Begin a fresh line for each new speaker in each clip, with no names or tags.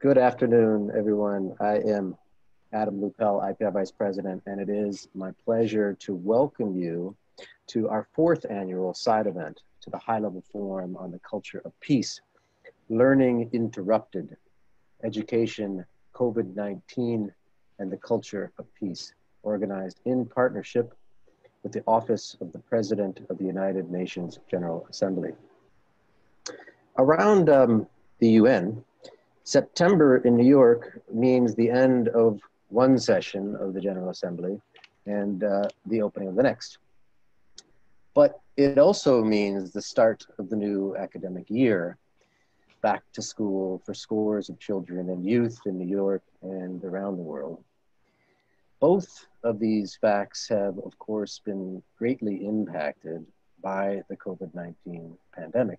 Good afternoon, everyone. I am Adam Lupel, IPI Vice President, and it is my pleasure to welcome you to our fourth annual side event to the High Level Forum on the Culture of Peace, Learning Interrupted, Education, COVID-19, and the Culture of Peace, organized in partnership with the Office of the President of the United Nations General Assembly. Around um, the UN, September in New York means the end of one session of the General Assembly and uh, the opening of the next. But it also means the start of the new academic year, back to school for scores of children and youth in New York and around the world. Both of these facts have, of course, been greatly impacted by the COVID 19 pandemic.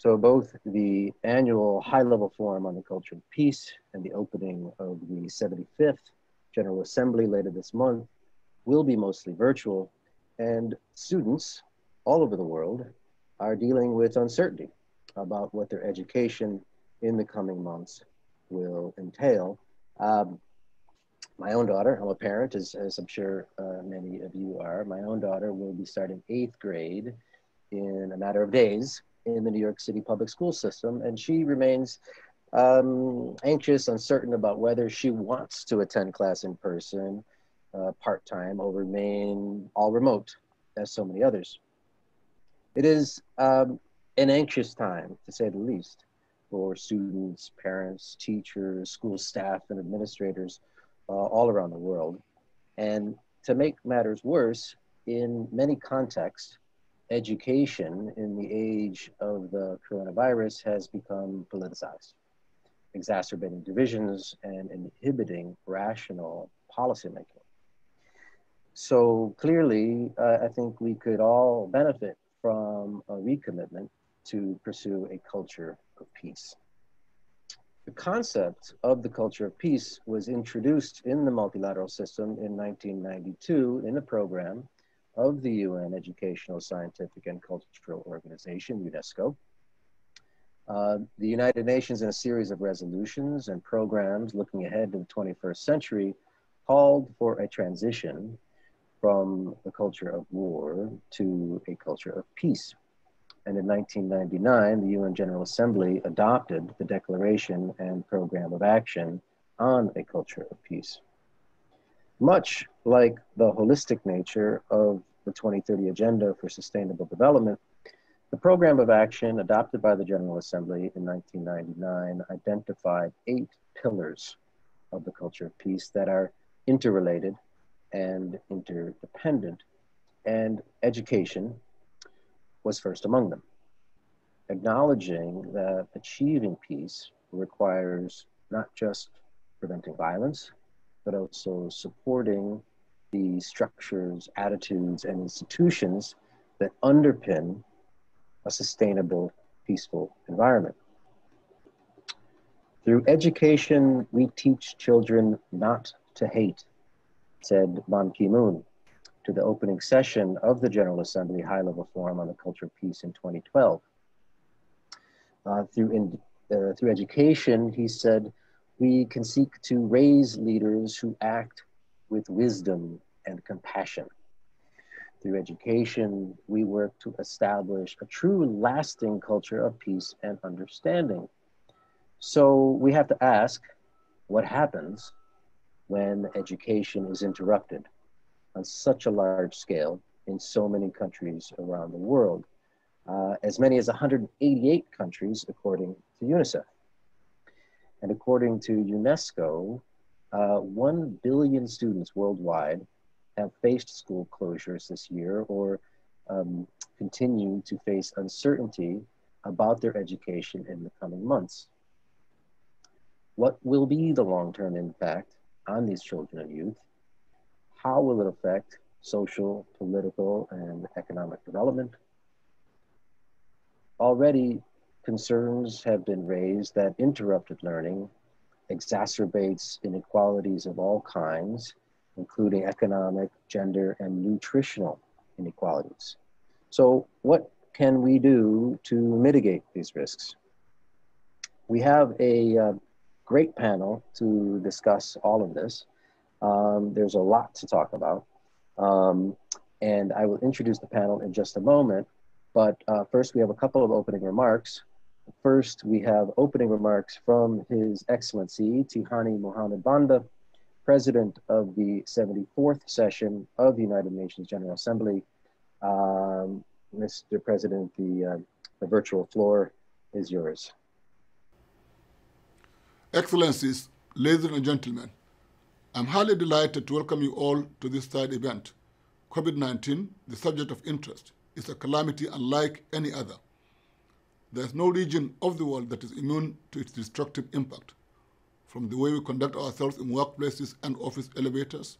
So, both the annual high level forum on the culture of peace and the opening of the 75th General Assembly later this month will be mostly virtual, and students all over the world are dealing with uncertainty about what their education in the coming months will entail. Um, my own daughter, I'm a parent, as, as I'm sure uh, many of you are. My own daughter will be starting eighth grade in a matter of days in the New York City public school system, and she remains um, anxious, uncertain about whether she wants to attend class in person, uh, part time, or remain all remote, as so many others. It is um, an anxious time, to say the least, for students, parents, teachers, school staff, and administrators uh, all around the world. And to make matters worse, in many contexts, education in the age of the coronavirus has become politicized, exacerbating divisions and inhibiting rational policymaking. So clearly, uh, I think we could all benefit from a recommitment to pursue a culture of peace. The concept of the culture of peace was introduced in the multilateral system in 1992 in a program of the UN Educational, Scientific, and Cultural Organization, UNESCO. Uh, the United Nations, in a series of resolutions and programs looking ahead to the 21st century, called for a transition from the culture of war to a culture of peace. And in 1999, the UN General Assembly adopted the Declaration and Program of Action on a Culture of Peace. Much like the holistic nature of the 2030 Agenda for Sustainable Development, the Program of Action adopted by the General Assembly in 1999 identified eight pillars of the culture of peace that are interrelated and interdependent, and education was first among them, acknowledging that achieving peace requires not just preventing violence, but also supporting the structures, attitudes, and institutions that underpin a sustainable, peaceful environment. Through education, we teach children not to hate, said Ban Ki moon to the opening session of the General Assembly High Level Forum on the Culture of Peace in 2012. Uh, through, in, uh, through education, he said, we can seek to raise leaders who act with wisdom and compassion. Through education, we work to establish a true lasting culture of peace and understanding. So we have to ask what happens when education is interrupted? on such a large scale in so many countries around the world, uh, as many as 188 countries, according to UNICEF. And according to UNESCO, uh, 1 billion students worldwide have faced school closures this year or um, continue to face uncertainty about their education in the coming months. What will be the long term impact on these children and youth? How will it affect social, political, and economic development? Already, concerns have been raised that interrupted learning exacerbates inequalities of all kinds, including economic, gender, and nutritional inequalities. So, what can we do to mitigate these risks? We have a uh, great panel to discuss all of this. Um, there's a lot to talk about. Um, and I will introduce the panel in just a moment. But uh, first, we have a couple of opening remarks. First, we have opening remarks from His Excellency Tijjani Mohammed Bande, President of the 74th session of the United Nations General Assembly. Um, Mr. President, the, uh, the virtual floor is yours.
Excellencies, ladies and gentlemen, I'm highly delighted to welcome you all to this third event. COVID 19, the subject of interest, is a calamity unlike any other. There is no region of the world that is immune to its destructive impact, from the way we conduct ourselves in workplaces and office elevators,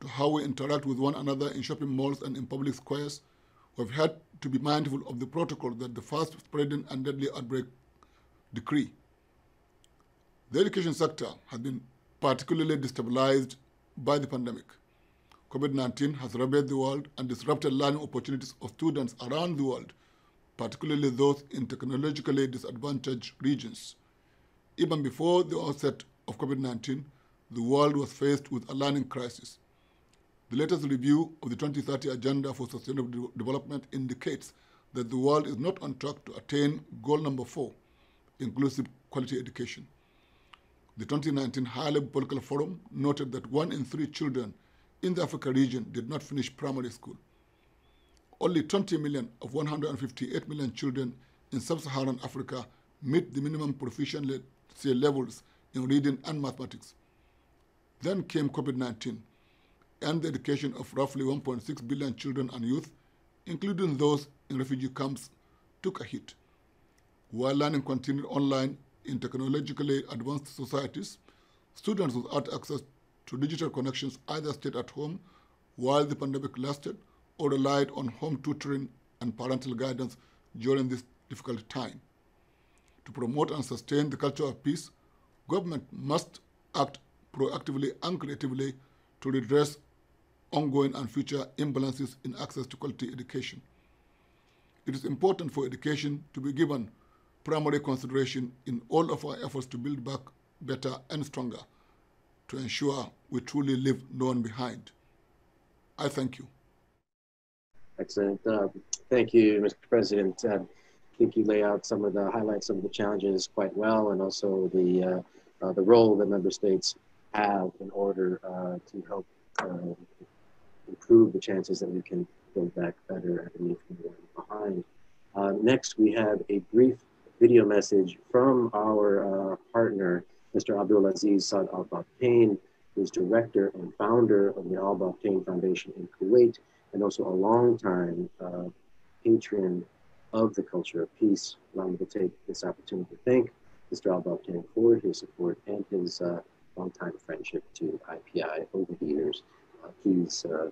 to how we interact with one another in shopping malls and in public squares. We've had to be mindful of the protocol that the fast spreading and deadly outbreak decree. The education sector has been particularly destabilized by the pandemic. COVID 19 has ravaged the world and disrupted learning opportunities of students around the world, particularly those in technologically disadvantaged regions. Even before the onset of COVID 19, the world was faced with a learning crisis. The latest review of the 2030 Agenda for Sustainable Development indicates that the world is not on track to attain goal number four inclusive quality education. The 2019 High Level Political Forum noted that one in three children in the Africa region did not finish primary school. Only 20 million of 158 million children in sub-Saharan Africa meet the minimum proficiency levels in reading and mathematics. Then came COVID-19 and the education of roughly 1.6 billion children and youth, including those in refugee camps, took a hit. While learning continued online in technologically advanced societies, students without access to digital connections either stayed at home while the pandemic lasted or relied on home tutoring and parental guidance during this difficult time. To promote and sustain the culture of peace, government must act proactively and creatively to redress ongoing and future imbalances in access to quality education. It is important for education to be given primary consideration in all of our efforts to build back better and stronger to ensure we truly leave no one behind. I thank you.
Excellent. Uh, thank you, Mr. President. Uh, I think you lay out some of the highlights, some of the challenges quite well, and also the uh, uh the role that member states have in order uh, to help uh, improve the chances that we can build back better and leave behind. next, we have a brief video message from our partner, Mr. Abdulaziz Saad Al Babtain, who is director and founder of the Al Babtain Foundation in Kuwait, and also a long-time uh, patron of the culture of peace. Allow me to take this opportunity to thank Mr. Al Babtain for his support and his uh, long-time friendship to IPI over the years. Uh, he's uh,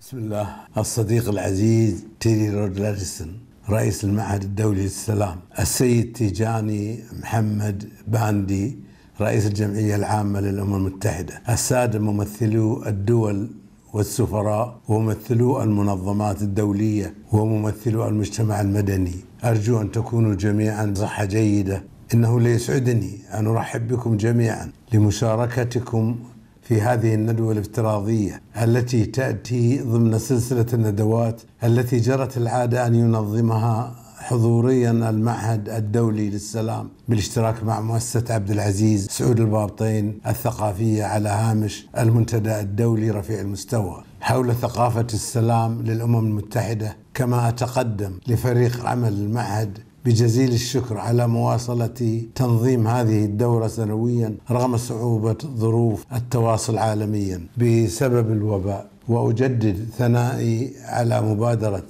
بسم الله الصديق العزيز تيري رود لارسن رئيس المعهد الدولي للسلام السيد تيجاني محمد باندي رئيس الجمعية العامة للأمم المتحدة السادة ممثلو الدول والسفراء وممثلو المنظمات الدولية وممثلو المجتمع المدني. أرجو أن تكونوا جميعا صحة جيدة. إنه ليسعدني أن أرحب بكم جميعا لمشاركتكم في هذه الندوة الافتراضية التي تأتي ضمن سلسلة الندوات التي جرت العادة أن ينظمها حضوريا المعهد الدولي للسلام بالاشتراك مع مؤسسة عبد العزيز سعود البابطين الثقافية على هامش المنتدى الدولي رفيع المستوى. حول ثقافة السلام للأمم المتحدة كما أتقدم لفريق عمل المعهد بجزيل الشكر على مواصلة تنظيم هذه الدورة سنويا رغم صعوبة ظروف التواصل عالميا. بسبب الوباء وأجدد ثنائي على مبادرة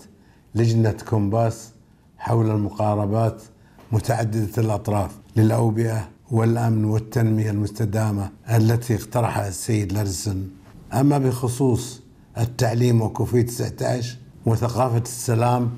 لجنة كومباس حول المقاربات متعددة الأطراف للأوبئة والأمن والتنمية المستدامة التي اقترحها السيد لارسن. أما بخصوص التعليم وكوفيد 19 وثقافة السلام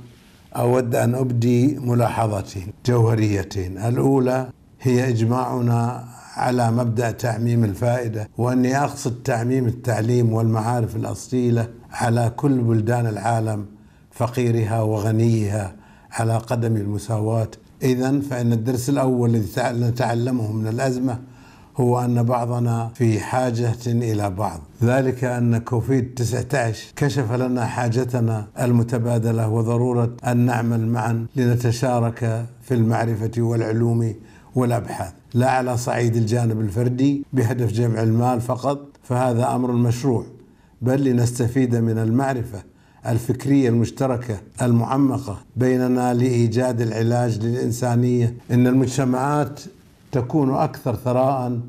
أود أن أبدي ملاحظتين جوهريتين، الأولى هي إجماعنا على مبدأ تعميم الفائدة وأني أقصد تعميم التعليم والمعارف الأصيلة على كل بلدان العالم فقيرها وغنيها على قدم المساواة. إذا فإن الدرس الأول الذي نتعلمه من الأزمة هو أن بعضنا في حاجة إلى بعض. ذلك أن كوفيد 19 كشف لنا حاجتنا المتبادلة وضرورة أن نعمل معا لنتشارك في المعرفة والعلوم والأبحاث. لا على صعيد الجانب الفردي بهدف جمع المال فقط فهذا أمر مشروع بل لنستفيد من المعرفة الفكرية المشتركة المعمقة بيننا لإيجاد العلاج للإنسانية. إن المجتمعات تكون أكثر ثراء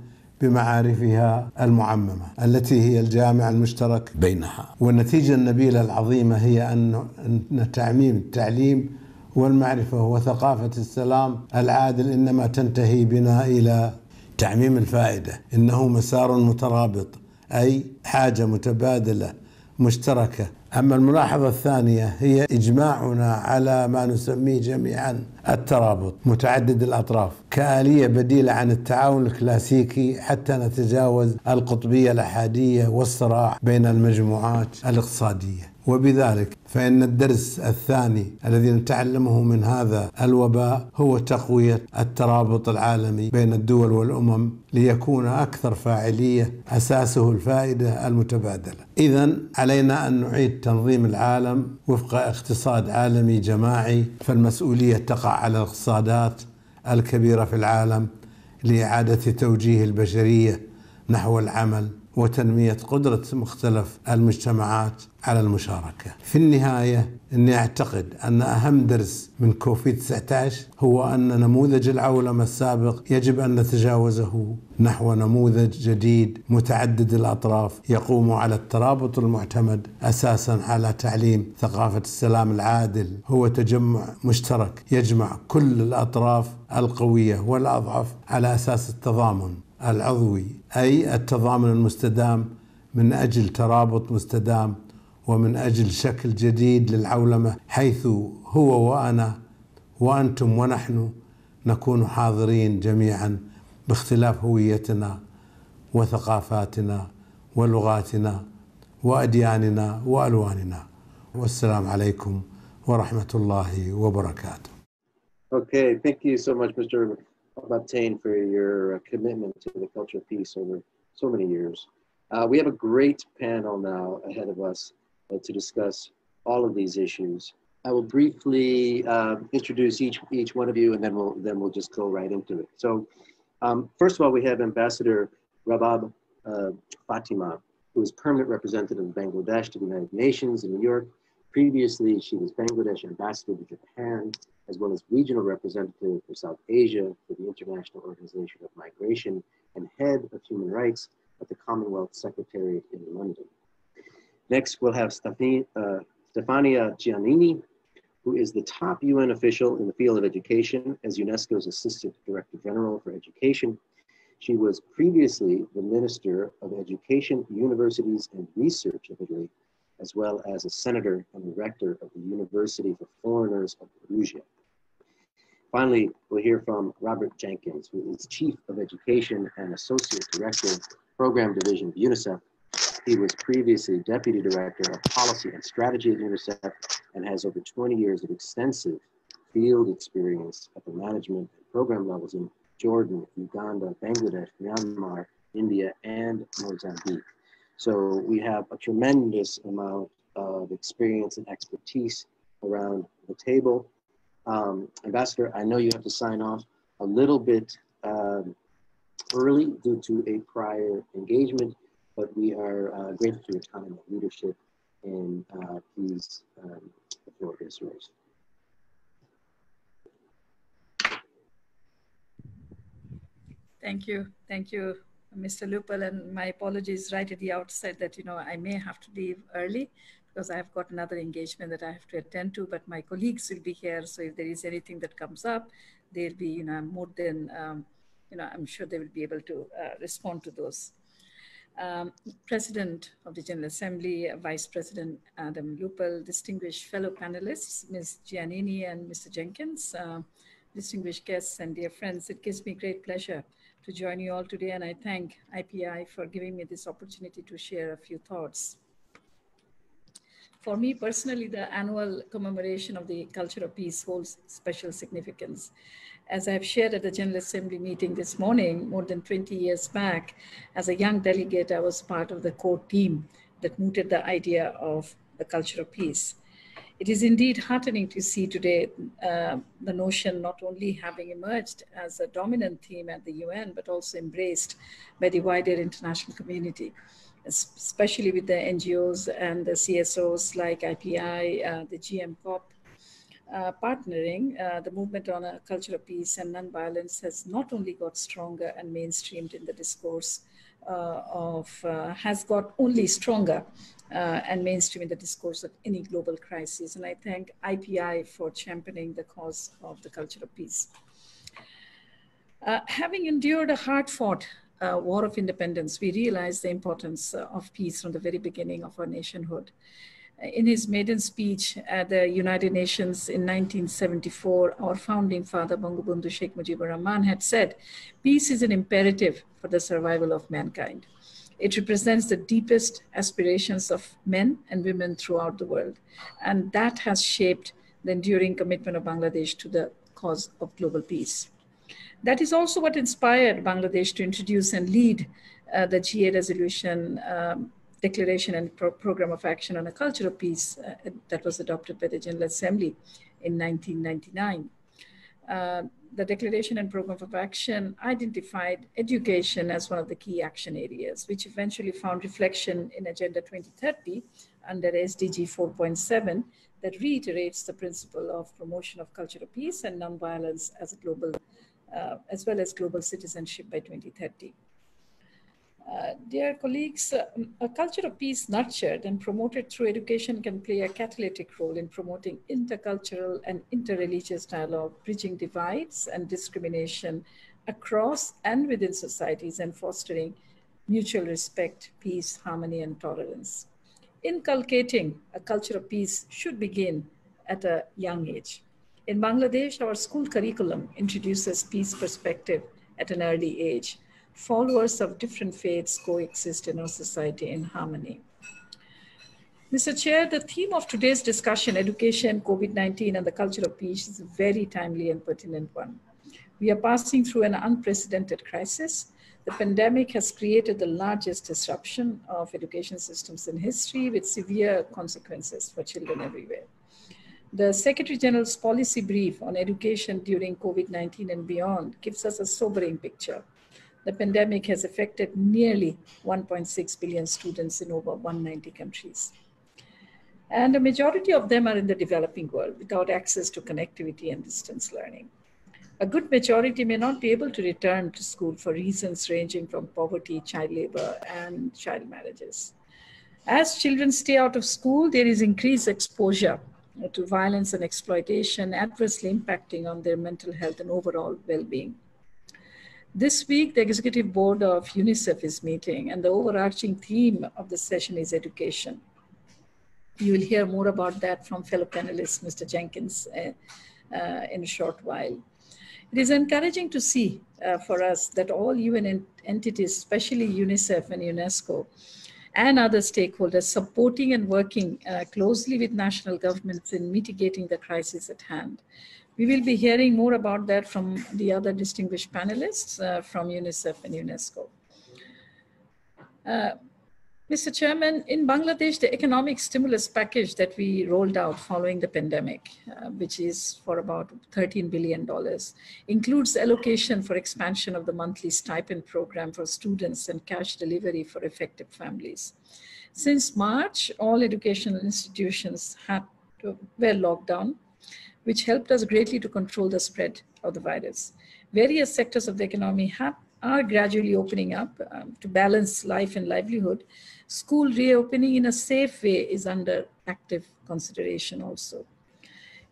بمعارفها المعممة التي هي الجامع المشترك بينها. والنتيجة النبيلة العظيمة هي أن تعميم التعليم والمعرفة وثقافة السلام العادل إنما تنتهي بنا إلى تعميم الفائدة. إنه مسار مترابط أي حاجة متبادلة مشتركة أما الملاحظة الثانية هي إجماعنا على ما نسميه جميعا الترابط متعدد الأطراف. كآلية بديلة عن التعاون الكلاسيكي حتى نتجاوز القطبية الأحادية والصراع بين المجموعات الاقتصادية. وبذلك فإن الدرس الثاني الذي نتعلمه من هذا الوباء هو تقوية الترابط العالمي بين الدول والأمم ليكون أكثر فاعلية أساسه الفائدة المتبادلة. إذا علينا أن نعيد تنظيم العالم وفق اقتصاد عالمي جماعي فالمسؤولية تقع على الاقتصادات الكبيرة في العالم لإعادة توجيه البشرية نحو العمل وتنمية قدرة مختلف المجتمعات على المشاركة. في النهاية أني أعتقد أن أهم درس من كوفيد 19 هو أن نموذج العولمة السابق يجب أن نتجاوزه نحو نموذج جديد متعدد الأطراف يقوم على الترابط المعتمد أساسا على تعليم ثقافة السلام العادل. هو تجمع مشترك يجمع كل الأطراف القوية والأضعف على أساس التضامن. العضوي أي التضامن المستدام من أجل ترابط مستدام ومن أجل شكل جديد للعولمة حيث هو وأنا وأنتم ونحن نكون حاضرين جميعا باختلاف هويتنا وثقافاتنا ولغاتنا وأدياننا وألواننا والسلام عليكم ورحمة الله وبركاته
Okay, thank you so much, Mr. Babtain, for your commitment to the culture of peace over so many years. Uh, we have a great panel now ahead of us uh, to discuss all of these issues. I will briefly uh, introduce each each one of you, and then we'll then we'll just go right into it. So, um, first of all, we have Ambassador Rabab uh, Fatima, who is permanent representative of Bangladesh to the United Nations in New York. Previously, she was Bangladesh ambassador to Japan, as well as regional representative for South Asia for the International Organization of Migration and head of human rights at the Commonwealth Secretariat in London. Next, we'll have Stefania, uh, Stefania Giannini, who is the top UN official in the field of education as UNESCO's Assistant Director General for Education. She was previously the Minister of Education, Universities, and Research of Italy, as well as a senator and rector of the University for Foreigners of Perugia. Finally, we'll hear from Robert Jenkins, who is Chief of Education and Associate Director, Program Division of UNICEF. He was previously Deputy Director of Policy and Strategy at UNICEF and has over 20 years of extensive field experience at the management and program levels in Jordan, Uganda, Bangladesh, Myanmar, India, and Mozambique. So we have a tremendous amount of experience and expertise around the table. Um, Ambassador, I know you have to sign off a little bit um, early due to a prior engagement, but we are uh, grateful for your time and leadership. And uh, please, um, the floor is yours.
Thank you. Thank you, Mr. Lupel. And my apologies right at the outset that, you know, I may have to leave early because I've got another engagement that I have to attend to, but my colleagues will be here. So if there is anything that comes up, they'll be, you know, more than, um, you know, I'm sure they will be able to uh, respond to those. Um, President of the General Assembly, Vice President Adam Lupel, distinguished fellow panelists, Ms. Giannini and Mr. Jenkins, uh, distinguished guests and dear friends, it gives me great pleasure to join you all today, and I thank IPI for giving me this opportunity to share a few thoughts. For me personally, the annual commemoration of the culture of peace holds special significance. As I've shared at the General Assembly meeting this morning, more than 20 years back, as a young delegate, I was part of the core team that mooted the idea of the culture of peace. It is indeed heartening to see today uh, the notion not only having emerged as a dominant theme at the UN, but also embraced by the wider international community especially with the NGOs and the CSOs like IPI, uh, the GM COP, uh, partnering, uh, the movement on a culture of peace and nonviolence has not only got stronger and mainstreamed in the discourse of, uh, has got only stronger uh, and mainstream in the discourse of any global crisis. And I thank IPI for championing the cause of the culture of peace. having endured a hard-fought uh, War of Independence, we realized the importance uh, of peace from the very beginning of our nationhood. In his maiden speech at the United Nations in 1974, our founding father, Bangabandhu Sheikh Mujibur Rahman, had said, peace is an imperative for the survival of mankind. It represents the deepest aspirations of men and women throughout the world. And that has shaped the enduring commitment of Bangladesh to the cause of global peace. That is also what inspired Bangladesh to introduce and lead uh, the GA resolution um, declaration and pro program of action on a culture of peace uh, that was adopted by the General Assembly in 1999. Uh, the declaration and program of action identified education as one of the key action areas, which eventually found reflection in Agenda 2030 under SDG 4.7 that reiterates the principle of promotion of culture of peace and nonviolence as a global uh, as well as global citizenship by 2030. Uh, dear colleagues, uh, a culture of peace nurtured and promoted through education can play a catalytic role in promoting intercultural and interreligious dialogue, bridging divides and discrimination across and within societies and fostering mutual respect, peace, harmony, and tolerance. Inculcating a culture of peace should begin at a young age. In Bangladesh, our school curriculum introduces peace perspective at an early age. Followers of different faiths coexist in our society in harmony. Mr. Chair, the theme of today's discussion, education, COVID-19, and the culture of peace is a very timely and pertinent one. We are passing through an unprecedented crisis. The pandemic has created the largest disruption of education systems in history with severe consequences for children everywhere. The Secretary General's policy brief on education during COVID-19 and beyond gives us a sobering picture. The pandemic has affected nearly 1.6 billion students in over 190 countries. And a majority of them are in the developing world without access to connectivity and distance learning. A good majority may not be able to return to school for reasons ranging from poverty, child labor, and child marriages. As children stay out of school, there is increased exposure to violence and exploitation, adversely impacting on their mental health and overall well-being. This week, the executive board of UNICEF is meeting, and the overarching theme of the session is education. You will hear more about that from fellow panelist, Mr. Jenkins, uh, uh, in a short while. It is encouraging to see uh, for us that all UN entities, especially UNICEF and UNESCO, and other stakeholders supporting and working uh, closely with national governments in mitigating the crisis at hand. We will be hearing more about that from the other distinguished panelists uh, from UNICEF and UNESCO. Uh, Mr. Chairman, in Bangladesh, the economic stimulus package that we rolled out following the pandemic, uh, which is for about $13 billion, includes allocation for expansion of the monthly stipend program for students and cash delivery for affected families. Since March, all educational institutions had to, were locked down, which helped us greatly to control the spread of the virus. Various sectors of the economy have, are gradually opening up um, to balance life and livelihood, school reopening in a safe way is under active consideration also.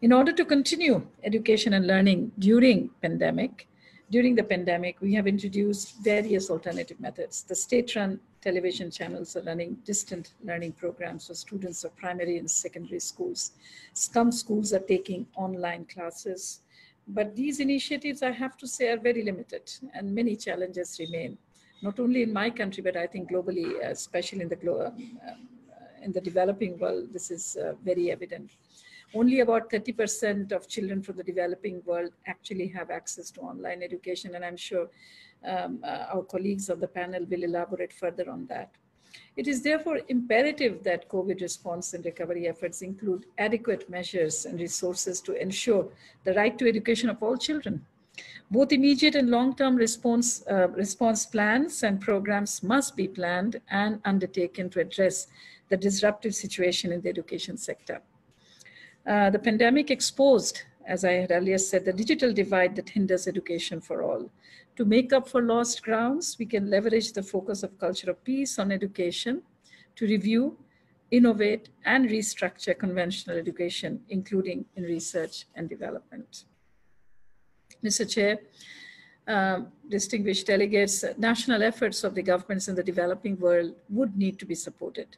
In order to continue education and learning during pandemic, during the pandemic, we have introduced various alternative methods. The state-run television channels are running distant learning programs for students of primary and secondary schools. Some schools are taking online classes, but these initiatives, I have to say, are very limited and many challenges remain not only in my country, but I think globally, especially in the, glo um, in the developing world, this is uh, very evident. Only about 30% of children from the developing world actually have access to online education, and I'm sure um, uh, our colleagues on the panel will elaborate further on that. It is therefore imperative that COVID response and recovery efforts include adequate measures and resources to ensure the right to education of all children. Both immediate and long-term response, uh, response plans and programs must be planned and undertaken to address the disruptive situation in the education sector. Uh, the pandemic exposed, as I had earlier said, the digital divide that hinders education for all. To make up for lost grounds, we can leverage the focus of culture of peace on education to review, innovate, and restructure conventional education, including in research and development. Mr. Chair, uh, distinguished delegates, national efforts of the governments in the developing world would need to be supported.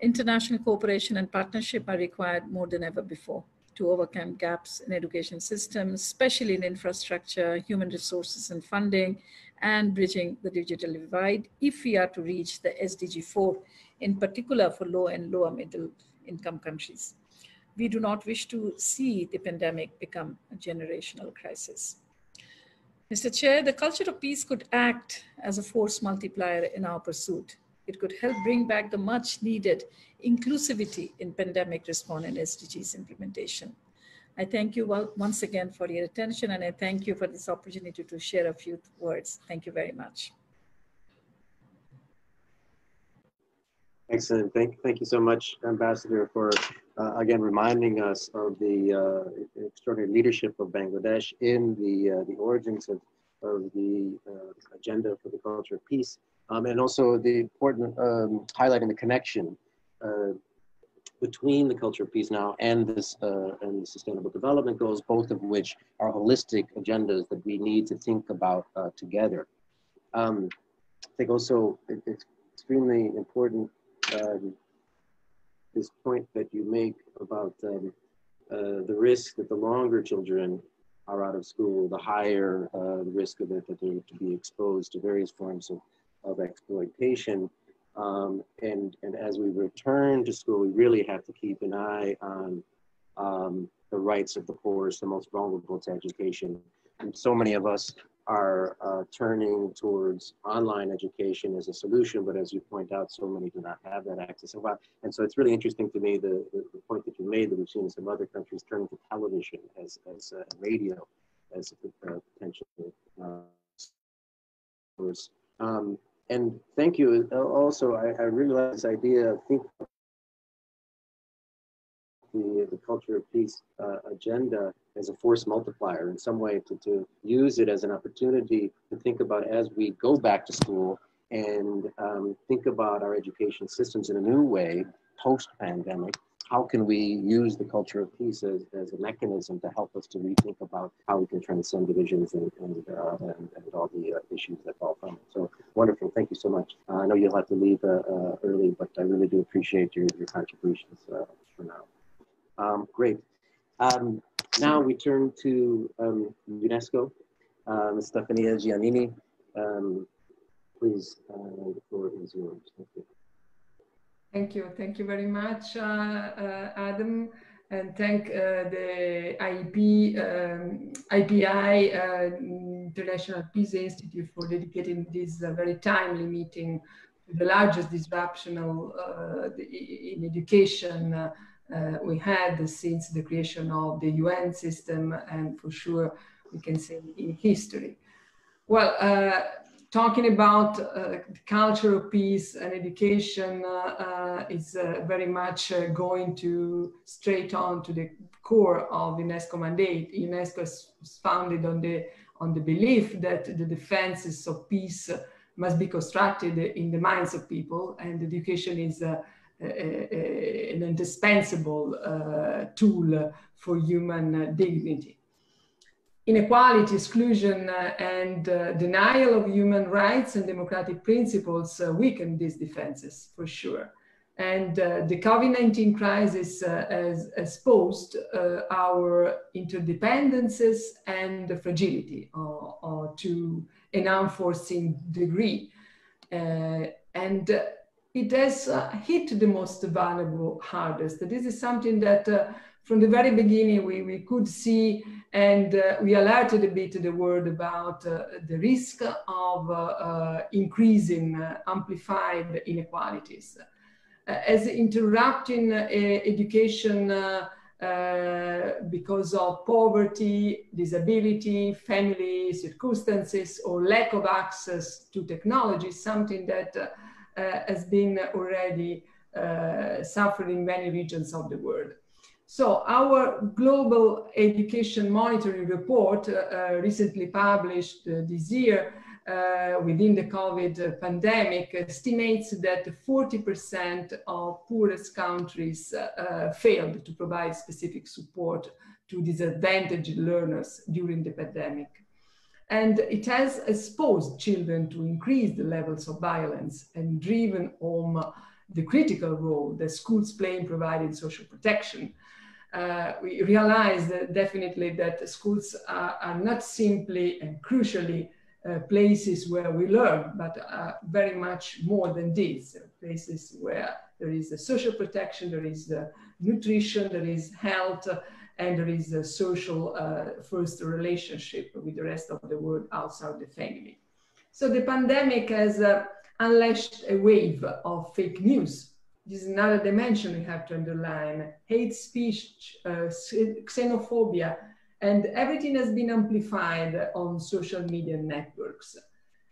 International cooperation and partnership are required more than ever before to overcome gaps in education systems, especially in infrastructure, human resources and funding, and bridging the digital divide if we are to reach the SDG 4, in particular for low and lower middle income countries. We do not wish to see the pandemic become a generational crisis. Mr. Chair, the culture of peace could act as a force multiplier in our pursuit it could help bring back the much needed inclusivity in pandemic response and SDGs implementation. I thank you once again for your attention and I thank you for this opportunity to share a few words. Thank you very much.
Excellent. Thank, thank you so much, Ambassador, for uh, again reminding us of the uh, extraordinary leadership of Bangladesh in the, uh, the origins of, of the uh, agenda for the culture of peace um, and also the important um, highlighting the connection uh, between the culture of peace now and this uh, and the sustainable development goals, both of which are holistic agendas that we need to think about uh, together. Um, I think also it, it's extremely important um, this point that you make about um, uh, the risk that the longer children are out of school, the higher uh, the risk of it that they're to be exposed to various forms of of exploitation. Um, and, and as we return to school, we really have to keep an eye on um, the rights of the poorest, the most vulnerable to education. And so many of us are uh, turning towards online education as a solution, but as you point out, so many do not have that access. And so it's really interesting to me the, the, the point that you made that we've seen in some other countries turning to television as, as uh, radio as a potential uh, source. Um, and thank you. Also, I, I really like this idea of think the, the culture of peace uh, agenda as a force multiplier in some way to, to use it as an opportunity to think about as we go back to school and um, think about our education systems in a new way post pandemic how can we use the culture of peace as, as a mechanism to help us to rethink about how we can transcend divisions and, and, uh, and, and, all the uh, issues that fall from it. So wonderful. Thank you so much. Uh, I know you'll have to leave uh, uh, early, but I really do appreciate your, your contributions uh, for now. Um, great. Um, now we turn to um, UNESCO. Ms. Stefania Giannini, um, please, the floor is yours. Thank you.
Thank you. Thank you very much, uh, uh, Adam. And thank uh, the IEP, um, IPI, uh, International Peace Institute for dedicating this uh, very timely meeting to the largest disruption uh, in education we had since the creation of the UN system and for sure we can say in history. Well, talking about uh, culture of peace and education uh, uh, is uh, very much uh, going to straight on to the core of UNESCO mandate. UNESCO is founded on the on the belief that the defenses of peace must be constructed in the minds of people, and education is a, an indispensable uh, tool for human dignity inequality, exclusion, uh, and uh, denial of human rights and democratic principles uh, weaken these defenses for sure. And uh, the COVID-19 crisis uh, has exposed uh, our interdependences and fragility to an unforeseen degree. and it has hit the most vulnerable hardest. This is something that from the very beginning we, we could see and uh, we alerted a bit the world about uh, the risk of uh, uh, increasing amplified inequalities. as interrupting education because of poverty, disability, family circumstances, or lack of access to technology, something that has been already suffering in many regions of the world. So our global education monitoring report, uh, uh recently published uh, this year uh, within the COVID pandemic, estimates that 40% of poorest countries uh, failed to provide specific support to disadvantaged learners during the pandemic. And it has exposed children to increased levels of violence and driven home the critical role that schools play in providing social protection uh, we realize definitely that schools are, are not simply and crucially uh, places where we learn, but uh, very much more than this. Places where there is a social protection, there is the nutrition, there is health, and there is a social uh, first relationship with the rest of the world outside the family. So the pandemic has uh, unleashed a wave of fake news this is another dimension we have to underline hate speech, uh, xenophobia, and everything has been amplified on social media networks.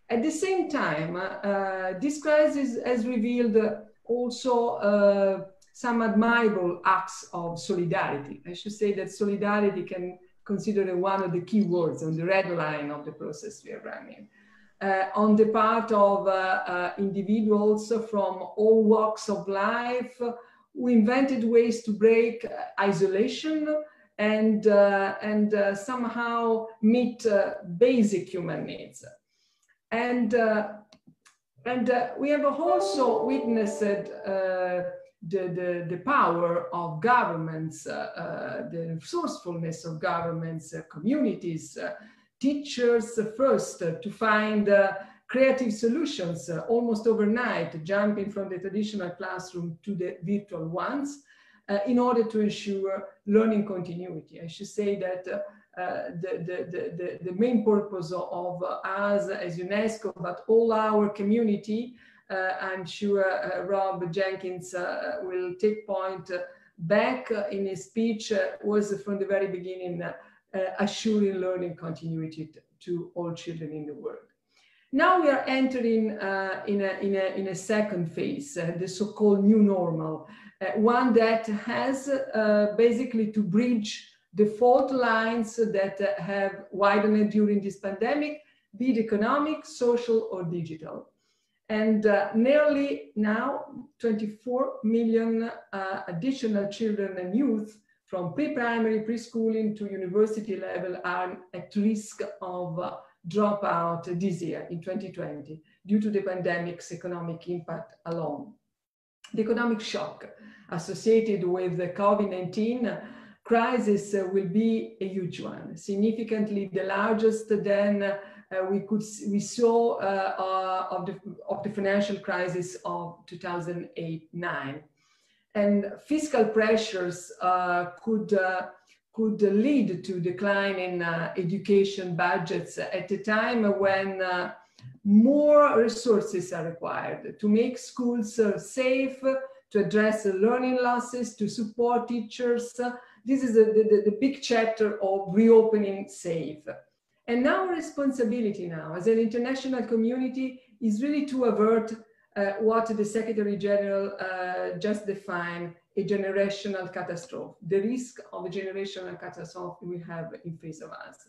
At the same time, uh, this crisis has revealed also uh, some admirable acts of solidarity. I should say that solidarity can consider one of the key words on the red line of the process we are running uh, on the part of uh, uh, individuals from all walks of life who invented ways to break isolation and, and somehow meet basic human needs. And, and we have also witnessed the, the, the, power of governments, uh, uh, the resourcefulness of governments, uh, communities, teachers first to find uh, creative solutions uh, almost overnight, jumping from the traditional classroom to the virtual ones uh, in order to ensure learning continuity. I should say that uh, the, the, the, the, main purpose of us as UNESCO, but all our community, uh, I'm sure uh, Rob Jenkins will take point back in his speech, was from the very beginning assuring learning continuity to all children in the world. Now we are entering uh, in, a, in, a, in a second phase, uh, the so-called new normal, uh, one that has uh, basically to bridge the fault lines that uh, have widened during this pandemic, be it economic, social, or digital. And nearly now 24 million additional children and youth from pre-primary, preschooling to university level are at risk of uh, dropout this year in 2020 due to the pandemic's economic impact alone. The economic shock associated with the COVID-19 crisis will be a huge one, significantly the largest than uh, we could we saw uh, uh, of the of the financial crisis of 2008-9 and fiscal pressures uh, could uh, could lead to decline in uh, education budgets at a time when uh, more resources are required to make schools uh, safe, to address learning losses, to support teachers. this is a, the, the big chapter of reopening safe. And our responsibility now as an international community is really to avert what the Secretary General uh, just defined a generational catastrophe, the risk of a generational catastrophe we have in face of us.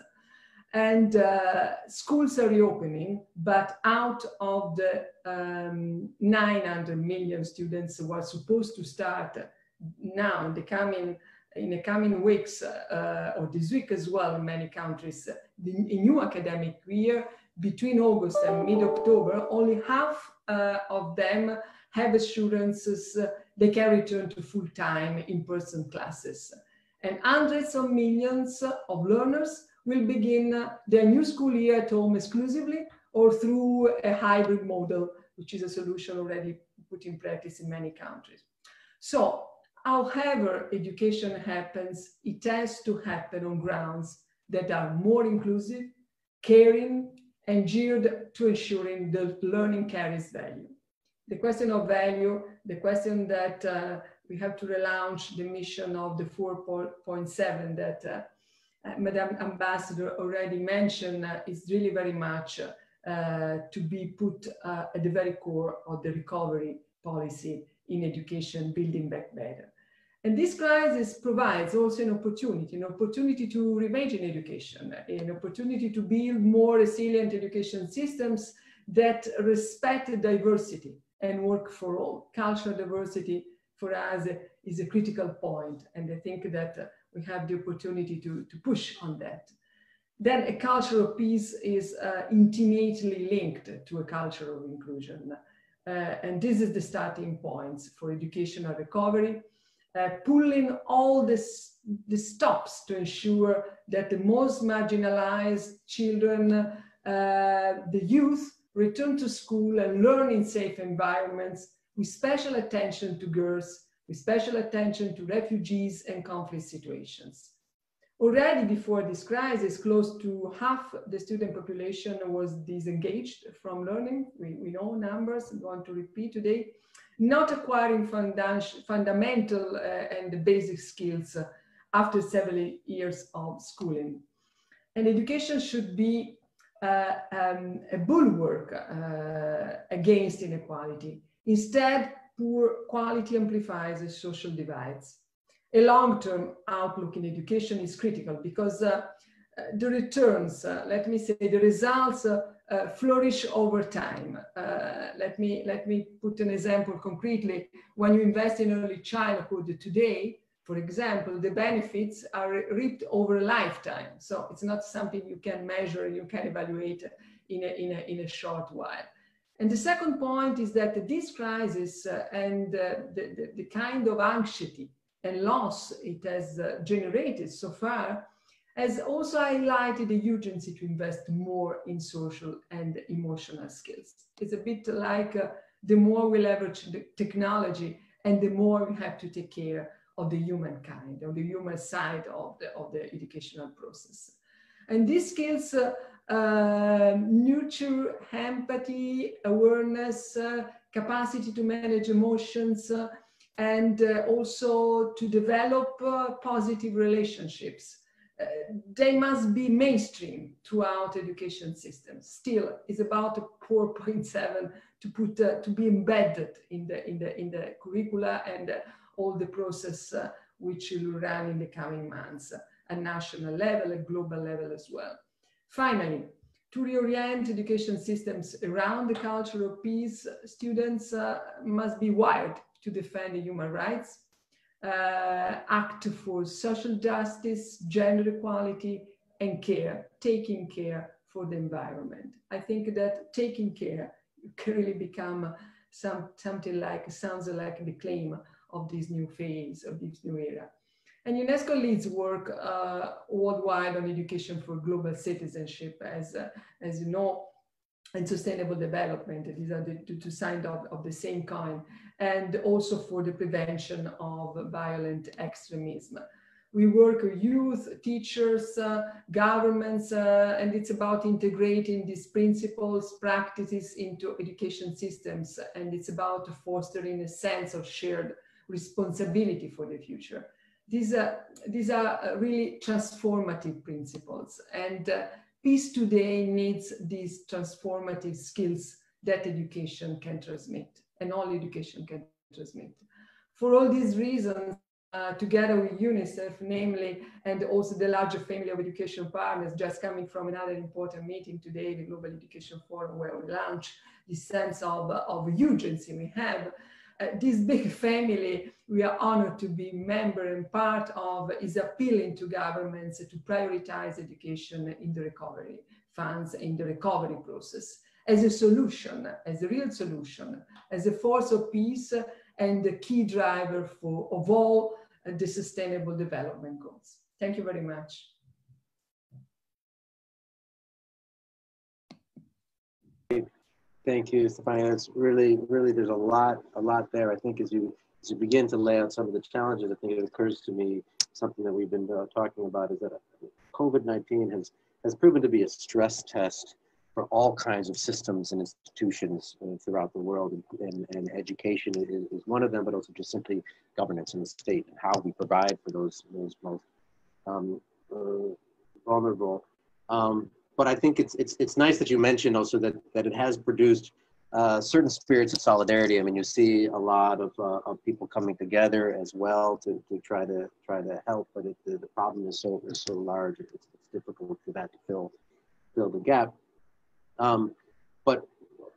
And uh, schools are reopening, but out of the um, 900 million students who are supposed to start now in the coming in the coming weeks uh, or this week as well in many countries, the, a new academic year between August and mid-October, only half uh, of them have assurances uh, they can return to full-time in-person classes. And hundreds of millions of learners will begin their new school year at home exclusively or through a hybrid model, which is a solution already put in practice in many countries. So however education happens, it has to happen on grounds that are more inclusive, caring, and geared to ensuring that learning carries value. The question of value, the question that uh, we have to relaunch the mission of the 4.7 that uh, Madam Ambassador already mentioned uh, is really very much uh, to be put uh, at the very core of the recovery policy in education, building back better. And this crisis provides also an opportunity, an opportunity to reimagine education, an opportunity to build more resilient education systems that respect diversity and work for all. Cultural diversity for us is a critical point, and I think that we have the opportunity to, to push on that. Then a culture of peace is uh, intimately linked to a culture of inclusion. Uh, and this is the starting points for educational recovery, uh, pulling all this, the stops to ensure that the most marginalized children, uh, the youth, return to school and learn in safe environments with special attention to girls, with special attention to refugees and conflict situations. Already before this crisis, close to half the student population was disengaged from learning. We, we know numbers, I'm going to repeat today. Not acquiring fundamental uh, and basic skills uh, after several years of schooling. And education should be uh, um, a bulwark uh, against inequality. Instead, poor quality amplifies the social divides a long-term outlook in education is critical because uh, uh, the returns, uh, let me say, the results uh, uh, flourish over time. Uh, let, me, let me put an example concretely. When you invest in early childhood today, for example, the benefits are reaped over a lifetime. So it's not something you can measure you can evaluate in a, in a, in a short while. And the second point is that this crisis and the, the, the kind of anxiety and loss it has uh, generated so far has also highlighted the urgency to invest more in social and emotional skills. It's a bit like uh, the more we leverage the technology and the more we have to take care of the humankind, of the human side of the, of the educational process. And these skills uh, uh, nurture empathy, awareness, uh, capacity to manage emotions, uh, and uh, also to develop positive relationships. Uh, they must be mainstream throughout education systems. Still, it's about 4.7 to put uh, to be embedded in the in the in the curricula and uh, all the process uh, which will run in the coming months at national level, at global level as well. Finally, to reorient education systems around the culture of peace, students must be wired to defend the human rights, uh, act for social justice, gender equality, and care, taking care for the environment. I think that taking care can really become some, something like, sounds like the claim of this new phase, of this new era. And UNESCO leads work uh, worldwide on education for global citizenship. As, uh, as you know, and sustainable development. These are the two sides of, of the same coin, and also for the prevention of violent extremism. We work with youth, teachers, uh, governments, uh, and it's about integrating these principles, practices into education systems, and it's about fostering a sense of shared responsibility for the future. These are, these are really transformative principles, and uh, peace today needs these transformative skills that education can transmit and all education can transmit. For all these reasons, uh, together with UNICEF, namely, and also the larger family of education partners, just coming from another important meeting today, the Global Education Forum, where we launch this sense of, of urgency we have, uh, this big family we are honored to be member and part of is appealing to governments to prioritize education in the recovery funds in the recovery process as a solution, as a real solution, as a force of peace and the key driver for of all the sustainable development goals. Thank you very much.
Thank you, Stefania. It's really, really, there's a lot, a lot there. I think as you as you begin to lay out some of the challenges, I think it occurs to me something that we've been uh, talking about is that COVID-19 has has proven to be a stress test for all kinds of systems and institutions uh, throughout the world, and, and education is, is, one of them, but also just simply governance in the state and how we provide for those those most um, uh, vulnerable. Um, but I think it's it's it's nice that you mentioned also that that it has produced uh, certain spirits of solidarity. I mean, you see a lot of, uh, of people coming together as well to, to try to try to help, but it, the, the problem is so is so large. It's, it's difficult for that to fill fill the gap. Um, but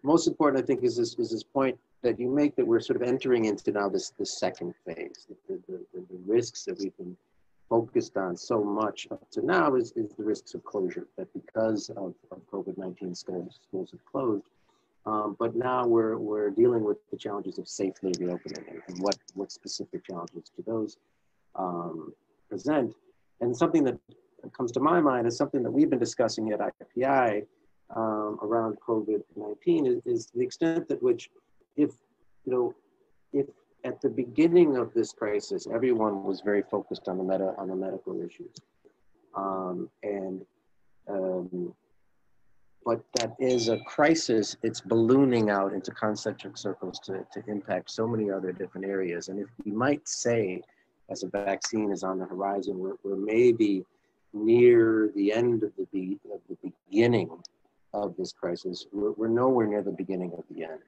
most important, I think, is this is this point that you make that we're sort of entering into now this this second phase. The, the, the, the risks that we've been focused on so much up to now is, is the risks of closure, that because of, of COVID-19 schools, schools have closed. Um, but now we're, we're dealing with the challenges of safely reopening and, and what, what specific challenges do those um, present. And something that comes to my mind is something that we've been discussing at IPI um, around COVID-19 is, is the extent that which if, you know, if at the beginning of this crisis, everyone was very focused on the meta on the medical issues, um, and um, but that is a crisis. It's ballooning out into concentric circles to, to impact so many other different areas. And if we might say, as a vaccine is on the horizon, we're, we're maybe near the end of the, of the beginning of this crisis. We're, we're nowhere near the beginning of the end.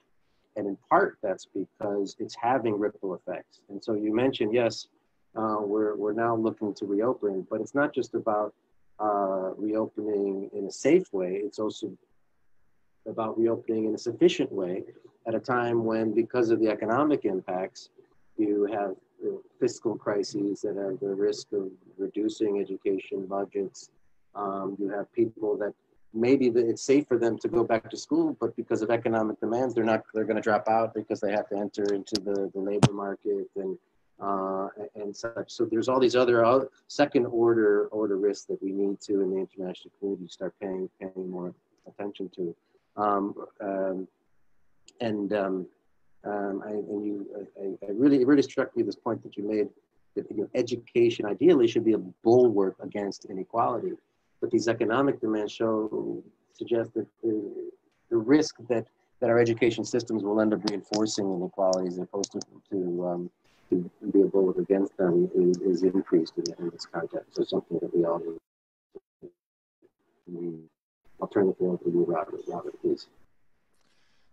And in part, that's because it's having ripple effects. And so you mentioned, yes, uh, we're, we're now looking to reopen, but it's not just about uh, reopening in a safe way, it's also about reopening in a sufficient way at a time when, because of the economic impacts, you have fiscal crises that have the risk of reducing education budgets. Um, you have people that maybe it's safe for them to go back to school, but because of economic demands, they're not, they're going to drop out because they have to enter into the, the labor market and, uh, and such. So there's all these other uh, second order order risks that we need to in the international community start paying paying more attention to. Um, um, and um, um I, and you, I, I, really, it really struck me this point that you made that you know, education ideally should be a bulwark against inequality but these economic demands show suggest that the, the risk that that our education systems will end up reinforcing inequalities as opposed to to, um, to be a bullet against them is, is increased in, in, this context. So something that we all need. I'll turn the floor to you, Robert. Robert, please.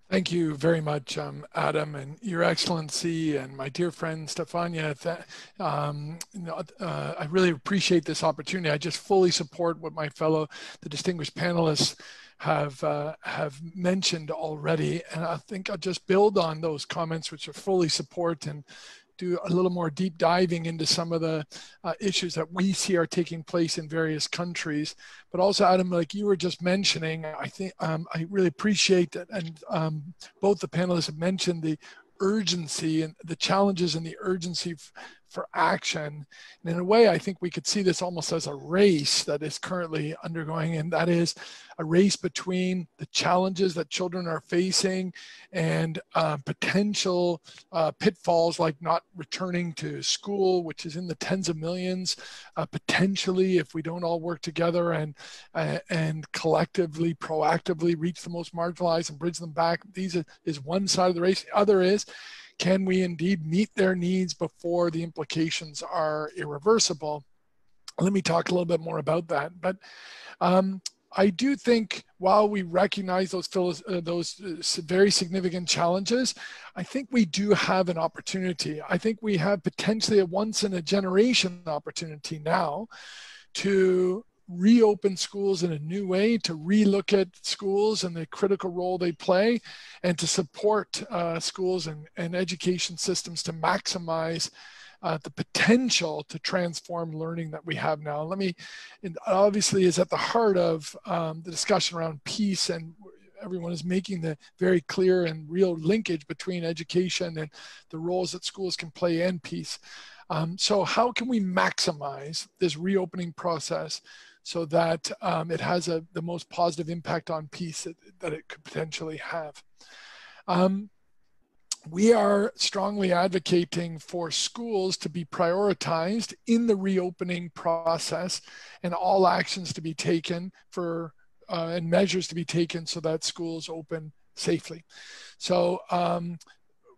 Thank you very much, um, Adam, and Your Excellency, and my dear friend Stefania. Um, uh, I really appreciate this opportunity. I just fully support what my fellow, the distinguished panelists, have uh, have mentioned already, and I think I'll just build on those comments, which I fully support and do a little more deep diving into some of the uh, issues that we see are taking place in various countries. But also, Adam, like you were just mentioning, I think um, I really appreciate that, and um, both the panelists have mentioned the urgency and the challenges and the urgency for action. And in a way, I think we could see this almost as a race that is currently undergoing, and that is a race between the challenges that children are facing and uh, potential uh, pitfalls like not returning to school, which is in the tens of millions, uh, potentially if we don't all work together and uh, and collectively, proactively reach the most marginalized and bridge them back. These is one side of the race. The other is can we indeed meet their needs before the implications are irreversible? Let me talk a little bit more about that. But um, I do think while we recognize those, uh, those uh, very significant challenges, I think we do have an opportunity. I think we have potentially a once in a generation opportunity now to reopen schools in a new way, to relook at schools and the critical role they play, and to support uh, schools and, and education systems to maximize uh, the potential to transform learning that we have now. Let me, and obviously, is at the heart of um, the discussion around peace, and everyone is making the very clear and real linkage between education and the roles that schools can play in peace. Um, so, how can we maximize this reopening process so that um, it has a, the most positive impact on peace that, that it could potentially have. Um, we are strongly advocating for schools to be prioritized in the reopening process and all actions to be taken for uh, and measures to be taken so that schools open safely. So um,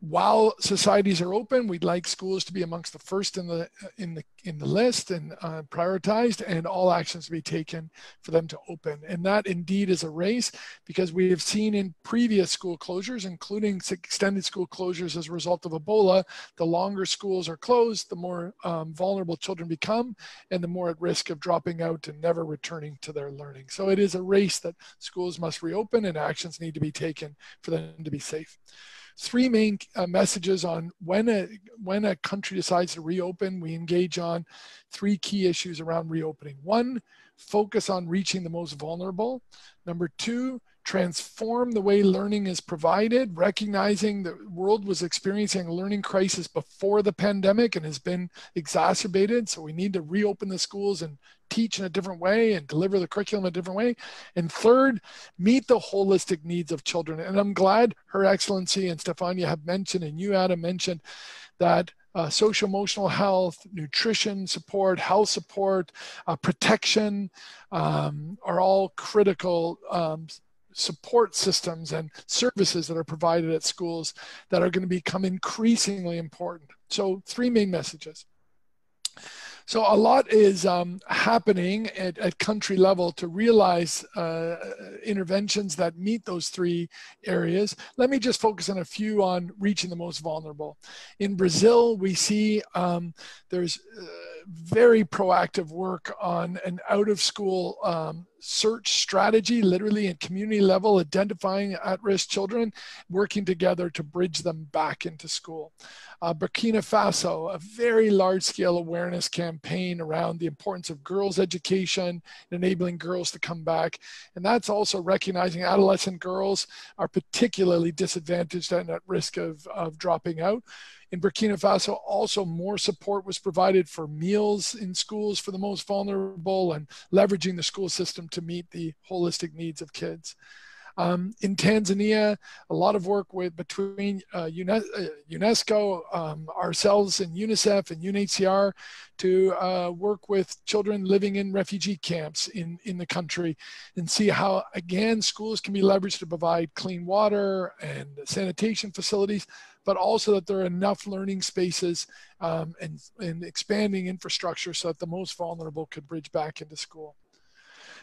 while societies are open, we'd like schools to be amongst the first in the in the in the list and uh, prioritized, and all actions to be taken for them to open. And that indeed is a race because we have seen in previous school closures, including extended school closures as a result of Ebola, the longer schools are closed, the more um, vulnerable children become, and the more at risk of dropping out and never returning to their learning. So it is a race that schools must reopen, and actions need to be taken for them to be safe three main uh, messages on when a when a country decides to reopen. We engage on three key issues around reopening. One, focus on reaching the most vulnerable. Number two, transform the way learning is provided, recognizing the world was experiencing a learning crisis before the pandemic and has been exacerbated. So we need to reopen the schools and teach in a different way and deliver the curriculum a different way. And third, meet the holistic needs of children. And I'm glad Her Excellency and Stefania have mentioned, and you, Adam, mentioned that uh, social emotional health, nutrition support, health support, uh, protection um, are all critical um, support systems and services that are provided at schools that are going to become increasingly important. So, three main messages. So a lot is um, happening at, at, country level to realize uh, interventions that meet those three areas. Let me just focus on a few on reaching the most vulnerable. In Brazil, we see um, there's uh, very proactive work on an out of school um, search strategy, literally at community level, identifying at risk children, working together to bridge them back into school. Uh, Burkina Faso, a very large scale awareness campaign around the importance of girls' education, enabling girls to come back. And that's also recognizing adolescent girls are particularly disadvantaged and at risk of, of dropping out. In Burkina Faso, also more support was provided for meals in schools for the most vulnerable and leveraging the school system to meet the holistic needs of kids. Um, in Tanzania, a lot of work with between uh, UNESCO, um, ourselves, and UNICEF and UNHCR to uh, work with children living in refugee camps in, in the country and see how, again, schools can be leveraged to provide clean water and sanitation facilities, but also that there are enough learning spaces um, and, and expanding infrastructure so that the most vulnerable could bridge back into school.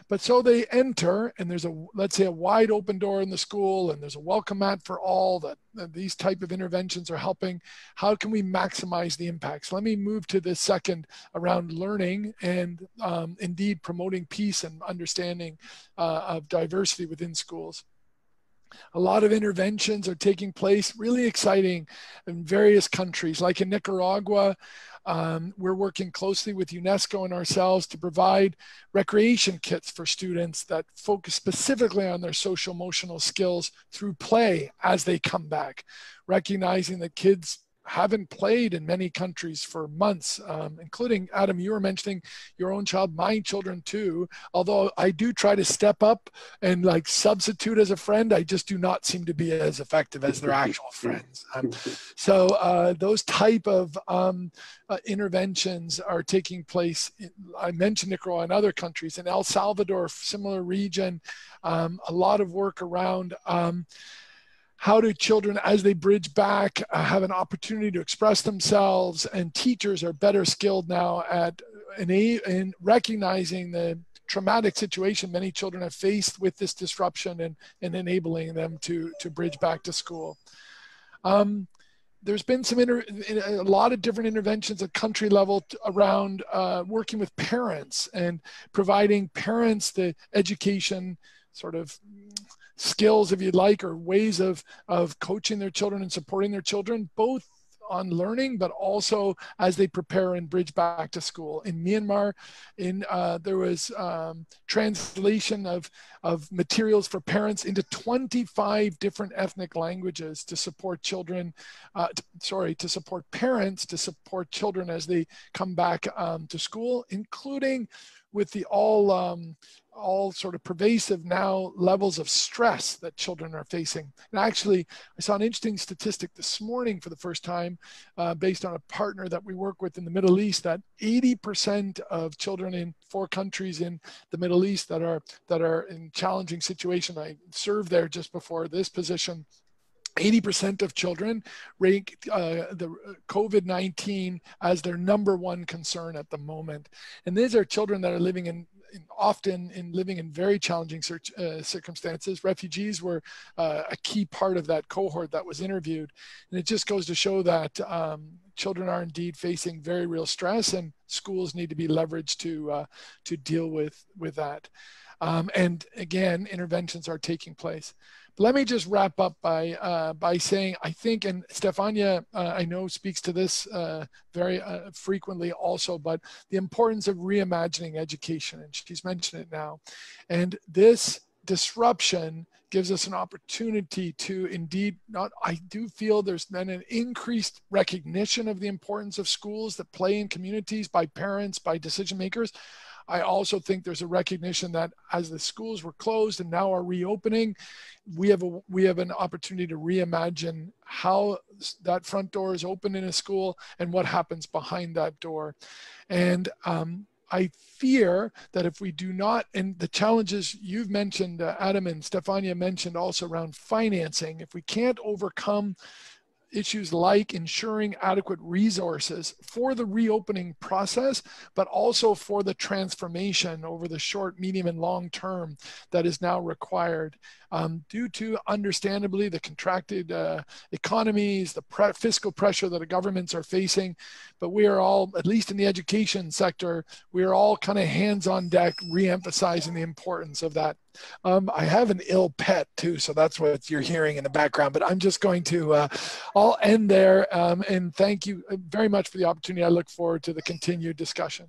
But so they enter, and there's a let's say a wide open door in the school, and there's a welcome mat for all. That, that these type of interventions are helping. How can we maximize the impacts? Let me move to the second around learning and um, indeed promoting peace and understanding uh, of diversity within schools. A lot of interventions are taking place, really exciting in various countries. Like in Nicaragua, um, we're working closely with UNESCO and ourselves to provide recreation kits for students that focus specifically on their social emotional skills through play as they come back, recognizing that kids haven't played in many countries for months, um, including Adam, you were mentioning your own child, my children too. Although I do try to step up and like substitute as a friend, I just do not seem to be as effective as their actual friends. Um, so uh, those type of um, uh, interventions are taking place. In, I mentioned Nicaragua and other countries. In El Salvador, similar region, um, a lot of work around um, how do children as they bridge back uh, have an opportunity to express themselves and teachers are better skilled now at in, in recognizing the traumatic situation many children have faced with this disruption and, and enabling them to, to bridge back to school. Um, there's been some inter, a lot of different interventions at country level around uh, working with parents and providing parents the education sort of skills, if you'd like, or ways of, of coaching their children and supporting their children, both on learning, but also as they prepare and bridge back to school. In Myanmar, in uh, there was um, translation of of materials for parents into 25 different ethnic languages to support children. Uh, to, sorry, to support parents to support children as they come back um, to school, including with the all um, all sort of pervasive now levels of stress that children are facing. And actually, I saw an interesting statistic this morning for the first time, uh, based on a partner that we work with in the Middle East, that 80% of children in four countries in the Middle East that are that are in challenging situation. I served there just before this position 80% of children rank uh, the COVID 19 as their number one concern at the moment. And these are children that are living in, in often in living in very challenging search, uh, circumstances. Refugees were uh, a key part of that cohort that was interviewed. And it just goes to show that um, children are indeed facing very real stress and schools need to be leveraged to, uh, to deal with, with that. Um, and again, interventions are taking place let me just wrap up by uh, by saying I think, and Stefania, uh, I know speaks to this uh, very uh, frequently also, but the importance of reimagining education, and she's mentioned it now, and this disruption gives us an opportunity to indeed not i do feel there's been an increased recognition of the importance of schools that play in communities by parents by decision makers I also think there's a recognition that as the schools were closed and now are reopening, we have a we have an opportunity to reimagine how that front door is open in a school and what happens behind that door. And um, I fear that if we do not, and the challenges you've mentioned, uh, Adam and Stefania mentioned also around financing, if we can't overcome issues like ensuring adequate resources for the reopening process, but also for the transformation over the short, medium, and long term that is now required um, due to understandably the contracted uh, economies, the pre fiscal pressure that the governments are facing. But we are all, at least in the education sector, we are all kind of hands on deck, re-emphasizing the importance of that. Um, I have an ill pet too, so that's what you're hearing in the background. But I'm just going to, uh, I'll end there um, and thank you uh, very much for the opportunity. I look forward to the continued discussion.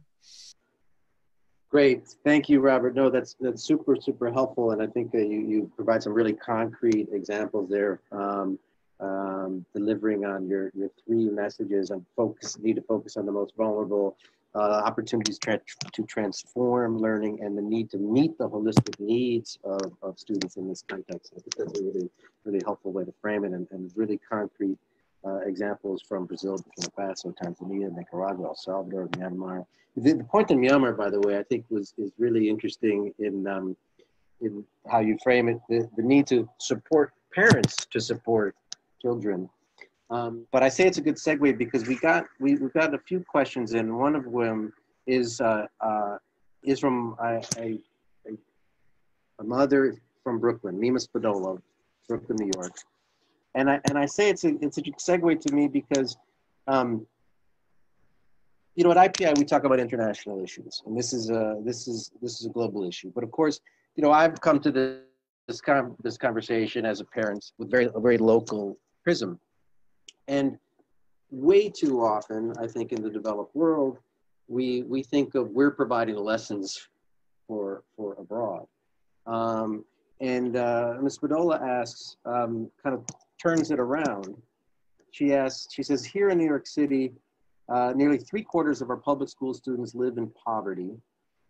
Great, thank you, Robert. No, that's that's super super helpful, and I think that you you provide some really concrete examples there, um, um, delivering on your your three messages on focus need to focus on the most vulnerable, uh, opportunities tra to transform learning, and the need to meet the holistic needs of, of students in this context. I think that's a really really helpful way to frame it, and, and really concrete uh, examples from Brazil, Burkina Faso, Tanzania, Nicaragua, El Salvador, Myanmar. The, the, point in Myanmar, by the way, I think was is really interesting in um, in how you frame it. The, the need to support parents to support children. Um, but I say it's a good segue because we got we we got a few questions in. One of them is uh, uh, is from a, a, a mother from Brooklyn, Meema Spadola, Brooklyn, New York and I and I say it's a it's a segue to me because, um, you know, at IPI we talk about international issues, and this is a this is this is a global issue. But of course, you know, I've come to this this con- this conversation as a parent with very a very local prism, and way too often, I think in the developed world, we we think of we're providing lessons for for abroad. Um, and uh, Ms. Spadola asks, um, kind of turns it around. She asks, she says, here in New York City, uh, nearly three quarters of our public school students live in poverty,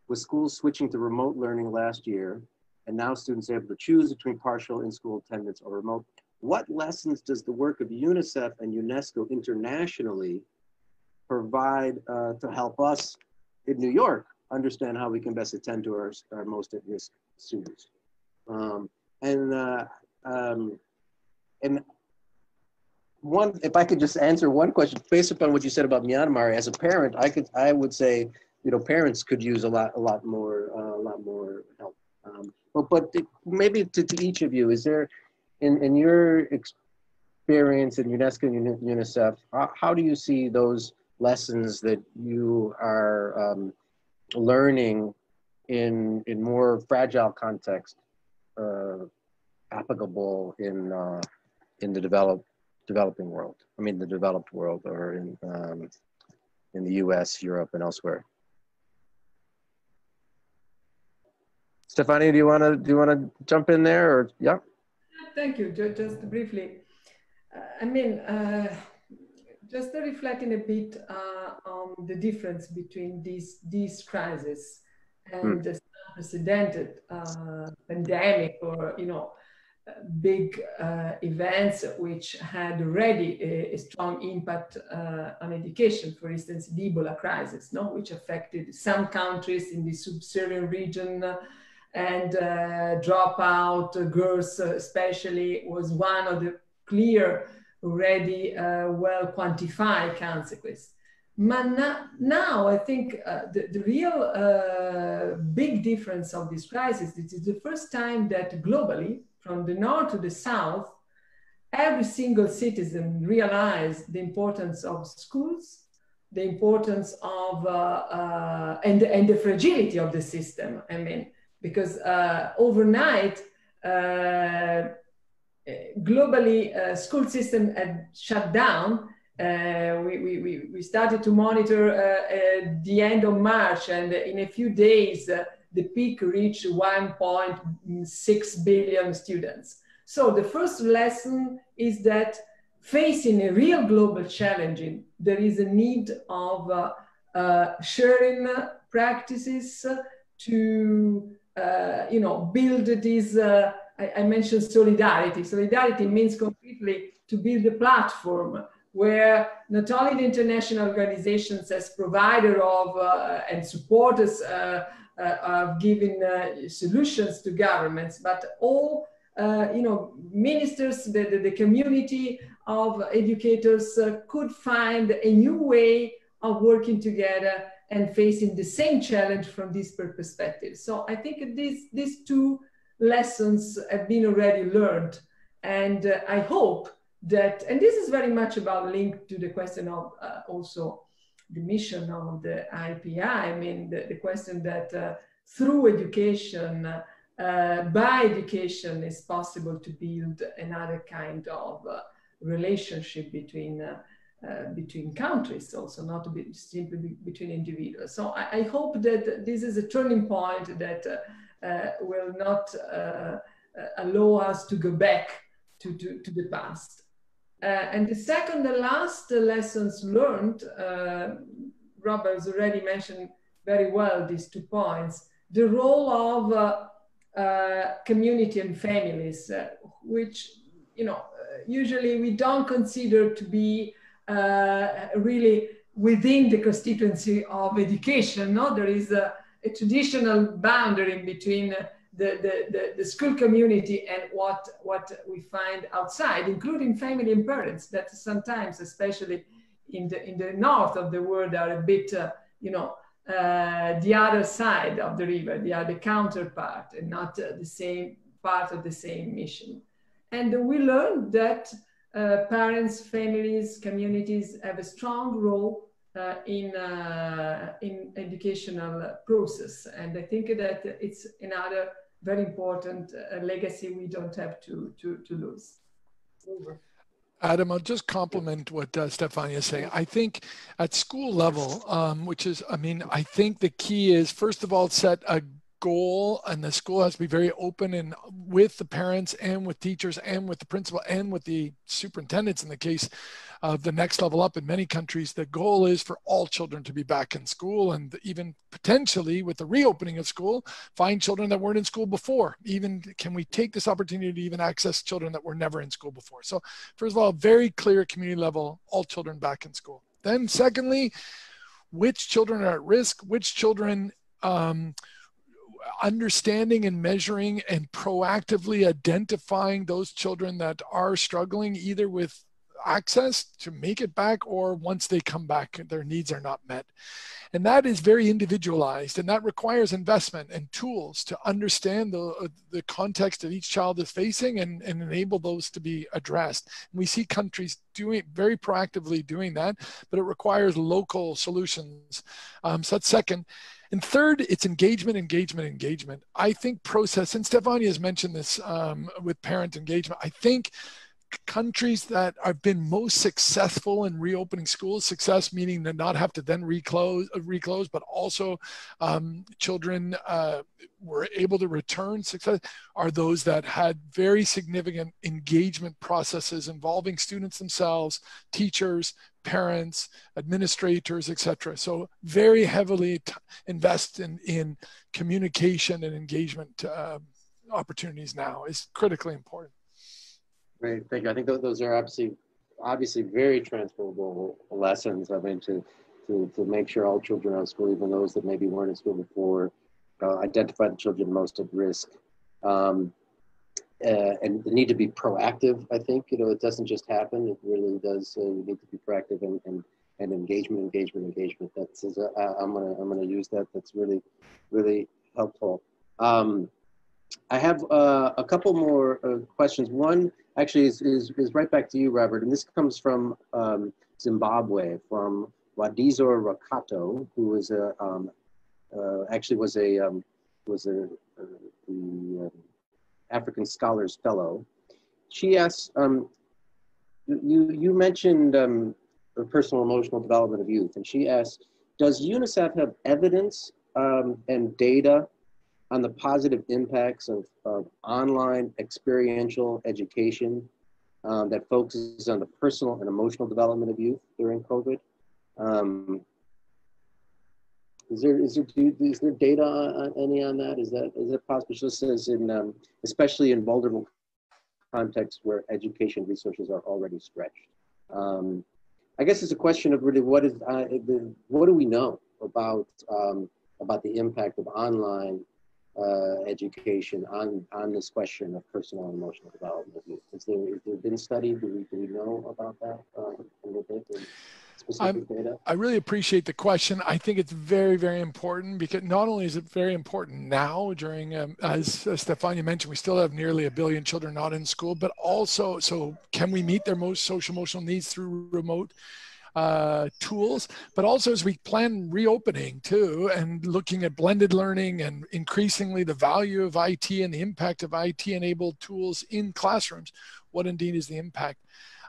with schools switching to remote learning last year, and now students are able to choose between partial in-school attendance or remote. What lessons does the work of UNICEF and UNESCO internationally provide uh, to help us in New York understand how we can best attend to our, our most at-risk students? Um, and uh, um, and one, if I could just answer one question based upon what you said about Myanmar, as a parent, I could, I would say, you know, parents could use a lot, a lot more, uh, a lot more help. Um, but, but maybe to, to each of you, is there, in, in your experience in UNESCO and UNICEF, how, how do you see those lessons that you are um, learning in in more fragile context uh, applicable in uh, in the developed developing world. I mean, the developed world, or in um, in the U.S., Europe, and elsewhere. Stefani, do you want to do you want to jump in there, or yeah?
Thank you. Just, just briefly, uh, I mean, uh, just reflecting a bit uh, on the difference between these these crises and mm. unprecedented uh, pandemic or, you know, big uh, events which had already a, a strong impact uh, on education, for instance, the Ebola crisis, no? which affected some countries in the sub-Saharan region and uh, dropout girls especially was one of the clear, already uh, well quantified consequences. But now I think uh, the, the, real uh, big difference of this crisis, it is the first time that globally, from the north to the south, every single citizen realized the importance of schools, the importance of, uh, uh, and, and the fragility of the system. I mean, because uh, overnight, uh, globally, uh, school system had shut down. Uh, we, we, we started to monitor at the end of March, and in a few days, the peak reached 1.6 billion students. So the first lesson is that facing a real global challenge, there is a need of uh, uh, sharing practices to, uh, you know, build this, uh, I, I, mentioned solidarity. Solidarity means completely to build a platform where not only the international organizations as provider of uh, and supporters uh, uh, of giving uh, solutions to governments, but all you know ministers, the, the, the community of educators could find a new way of working together and facing the same challenge from this perspective. So I think these, these two lessons have been already learned. And uh, I hope that, and this is very much about linked to the question of uh, also the mission of the IPI. I mean, the, the question that uh, through education, uh, by education, is possible to build another kind of uh, relationship between uh, uh, between countries, also not to be simply be between individuals. So I, I, hope that this is a turning point that uh, will not allow us to go back to, to, to the past. Uh, and the second and last lessons learned, uh, Robert has already mentioned very well these two points, the role of uh, uh community and families, uh, which, you know, usually we don't consider to be really within the constituency of education. No, there is a, a traditional boundary between the, the, the, the, school community and what, what we find outside, including family and parents that sometimes, especially in the, in the north of the world, are a bit, uh, you know, uh, the other side of the river, they are the counterpart and not uh, the same part of the same mission. And we learned that uh, parents, families, communities have a strong role uh, in, uh, in educational process. And I think that it's another very important uh, legacy we don't have to, to, to lose. Over.
Adam, I'll just complement what uh, Stefania is saying. I think at school level, um, which is, I mean, I think the key is first of all, set a goal and the school has to be very open and with the parents and with teachers and with the principal and with the superintendents in the case of the next level up in many countries the goal is for all children to be back in school and even potentially with the reopening of school find children that weren't in school before. Even can we take this opportunity to even access children that were never in school before? So first of all very clear community level all children back in school. Then secondly which children are at risk which children um, understanding and measuring and proactively identifying those children that are struggling either with access to make it back or once they come back their needs are not met. And that is very individualized and that requires investment and tools to understand the, the context that each child is facing and, and enable those to be addressed. And we see countries doing very proactively doing that but it requires local solutions. Um, so that's second and third, it's engagement, engagement, engagement. I think process, and Stefania has mentioned this um, with parent engagement. I think countries that have been most successful in reopening schools, success meaning to not have to then reclose, uh, reclose but also um, children uh, were able to return success, are those that had very significant engagement processes involving students themselves, teachers, parents, administrators, etc. So very heavily invest in, in communication and engagement uh, opportunities now is critically important.
Great, thank you. I think those are obviously, obviously very transferable lessons. I mean, to, to, to make sure all children are in school, even those that maybe weren't in school before, uh, identify the children most at risk. Um, uh, and the need to be proactive, I think, you know, it doesn't just happen. It really does, uh, you need to be proactive and, and, and engagement, engagement, engagement. That's, uh, I'm gonna, I'm gonna use that. That's really, really helpful. Um, I have uh, a couple more uh, questions. One actually is, is, is, right back to you, Robert, and this comes from um, Zimbabwe, from Wadizor Rakato, who is a, um, uh, actually was a, um, was a, uh, the African Scholars Fellow. She asks, um, you, you mentioned um, the personal emotional development of youth, and she asks, does UNICEF have evidence and data on the positive impacts of, of online experiential education um, that focuses on the personal and emotional development of youth during COVID. Um, is there is there is there data on, any on that? Is that is it possible? She says in um, especially in vulnerable contexts where education resources are already stretched. Um, I guess it's a question of really what is uh, the, what do we know about um, about the impact of online uh, education on, on this question of personal and emotional development? Has there, has there been study? Do we, do we know about that uh, a little bit?
I really appreciate the question. I think it's very, very important because not only is it very important now during, um, as, as Stefania mentioned, we still have nearly a billion children not in school, but also, so can we meet their most social emotional needs through remote uh, tools, but also as we plan reopening too, and looking at blended learning and increasingly the value of IT and the impact of IT enabled tools in classrooms, what indeed is the impact?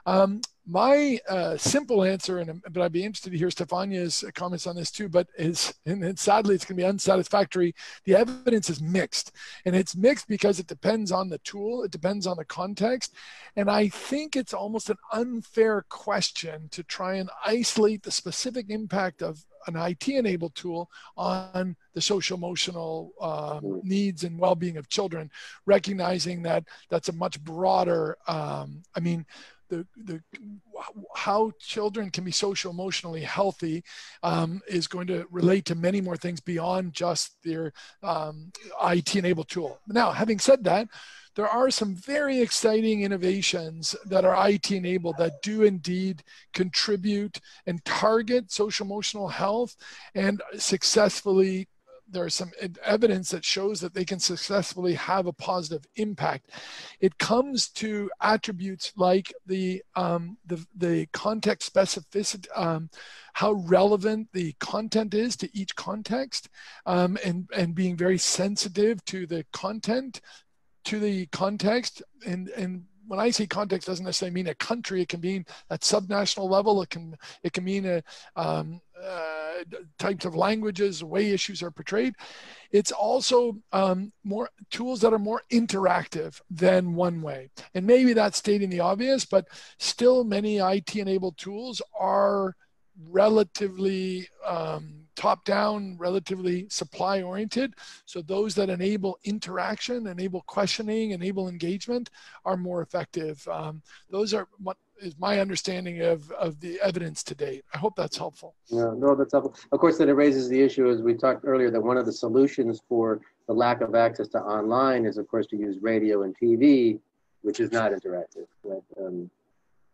Um, my uh, simple answer, and but I'd be interested to hear Stefania's comments on this too. But is and, and sadly, it's going to be unsatisfactory. The evidence is mixed, and it's mixed because it depends on the tool, it depends on the context, and I think it's almost an unfair question to try and isolate the specific impact of an IT-enabled tool on the social emotional um, needs and well-being of children, recognizing that that's a much broader. Um, I mean the, the how children can be social emotionally healthy um, is going to relate to many more things beyond just their um, IT enabled tool. Now, having said that, there are some very exciting innovations that are IT enabled that do indeed contribute and target social emotional health and successfully there's some evidence that shows that they can successfully have a positive impact. It comes to attributes like the um, the, the context specificity, um, how relevant the content is to each context, um, and and being very sensitive to the content, to the context, and and when I say context, doesn't necessarily mean a country. It can mean at subnational level. It can it can mean a um, uh, types of languages, way issues are portrayed. It's also um, more tools that are more interactive than one way. And maybe that's stating the obvious, but still many IT-enabled tools are relatively um, top down, relatively supply oriented. So those that enable interaction, enable questioning, enable engagement are more effective. Um, those are what is my understanding of, of the evidence to date. I hope that's helpful.
Yeah, no, that's helpful. Of course, then it raises the issue, as we talked earlier, that one of the solutions for the lack of access to online is, of course, to use radio and TV, which is not interactive. Right? Um,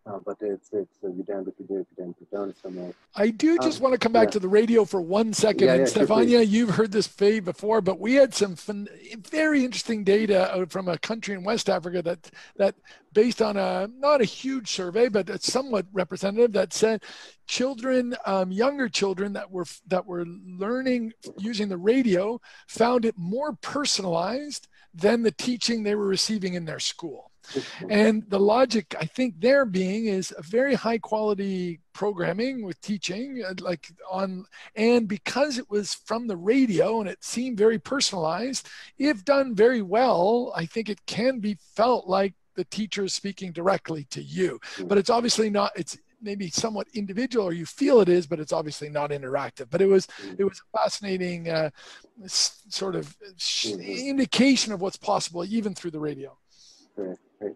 uh, but it's it's uh, damned if you do, you're damned if you don't. Somewhere.
I do just um, want to come back yeah. to the radio for one second. Yeah, and yeah, Stefania, sure, you've heard this fade before, but we had some fun, very interesting data from a country in West Africa that that based on a not a huge survey, but it's somewhat representative that said children, um, younger children that were that were learning using the radio found it more personalized than the teaching they were receiving in their school. And the logic I think there being is a very high quality programming with teaching uh, like on and because it was from the radio and it seemed very personalized if done very well i think it can be felt like the teacher is speaking directly to you. But it's obviously not it's maybe somewhat individual or you feel it is but it's obviously not interactive. But it was it was a fascinating uh, sort of mm-hmm. indication of what's possible even through the radio
great.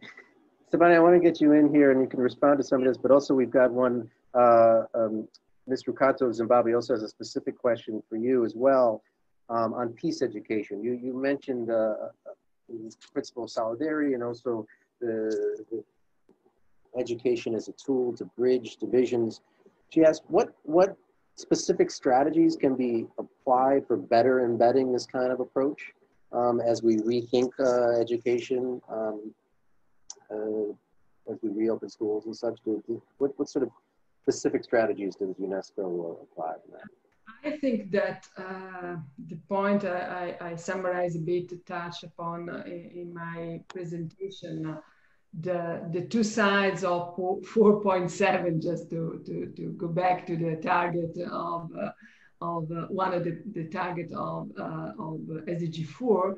Stefania, I want to get you in here and you can respond to some of this, but also we've got one, uh, um, Mr. Rukato of Zimbabwe also has a specific question for you as well um, on peace education. You, you mentioned uh, uh principle of solidarity and also the, the education as a tool to bridge divisions. She asked, what, what specific strategies can be applied for better embedding this kind of approach um, as we rethink uh, education, um, as we reopen schools and such? Do, do, what, what sort of specific strategies does UNESCO apply to that?
I think that uh, the point I, I, I, summarize a bit to touch upon uh, in, in, my presentation uh, the the two sides of 4.7 just to, to, to go back to the target of uh, of uh, one of the, the target of uh, of SDG 4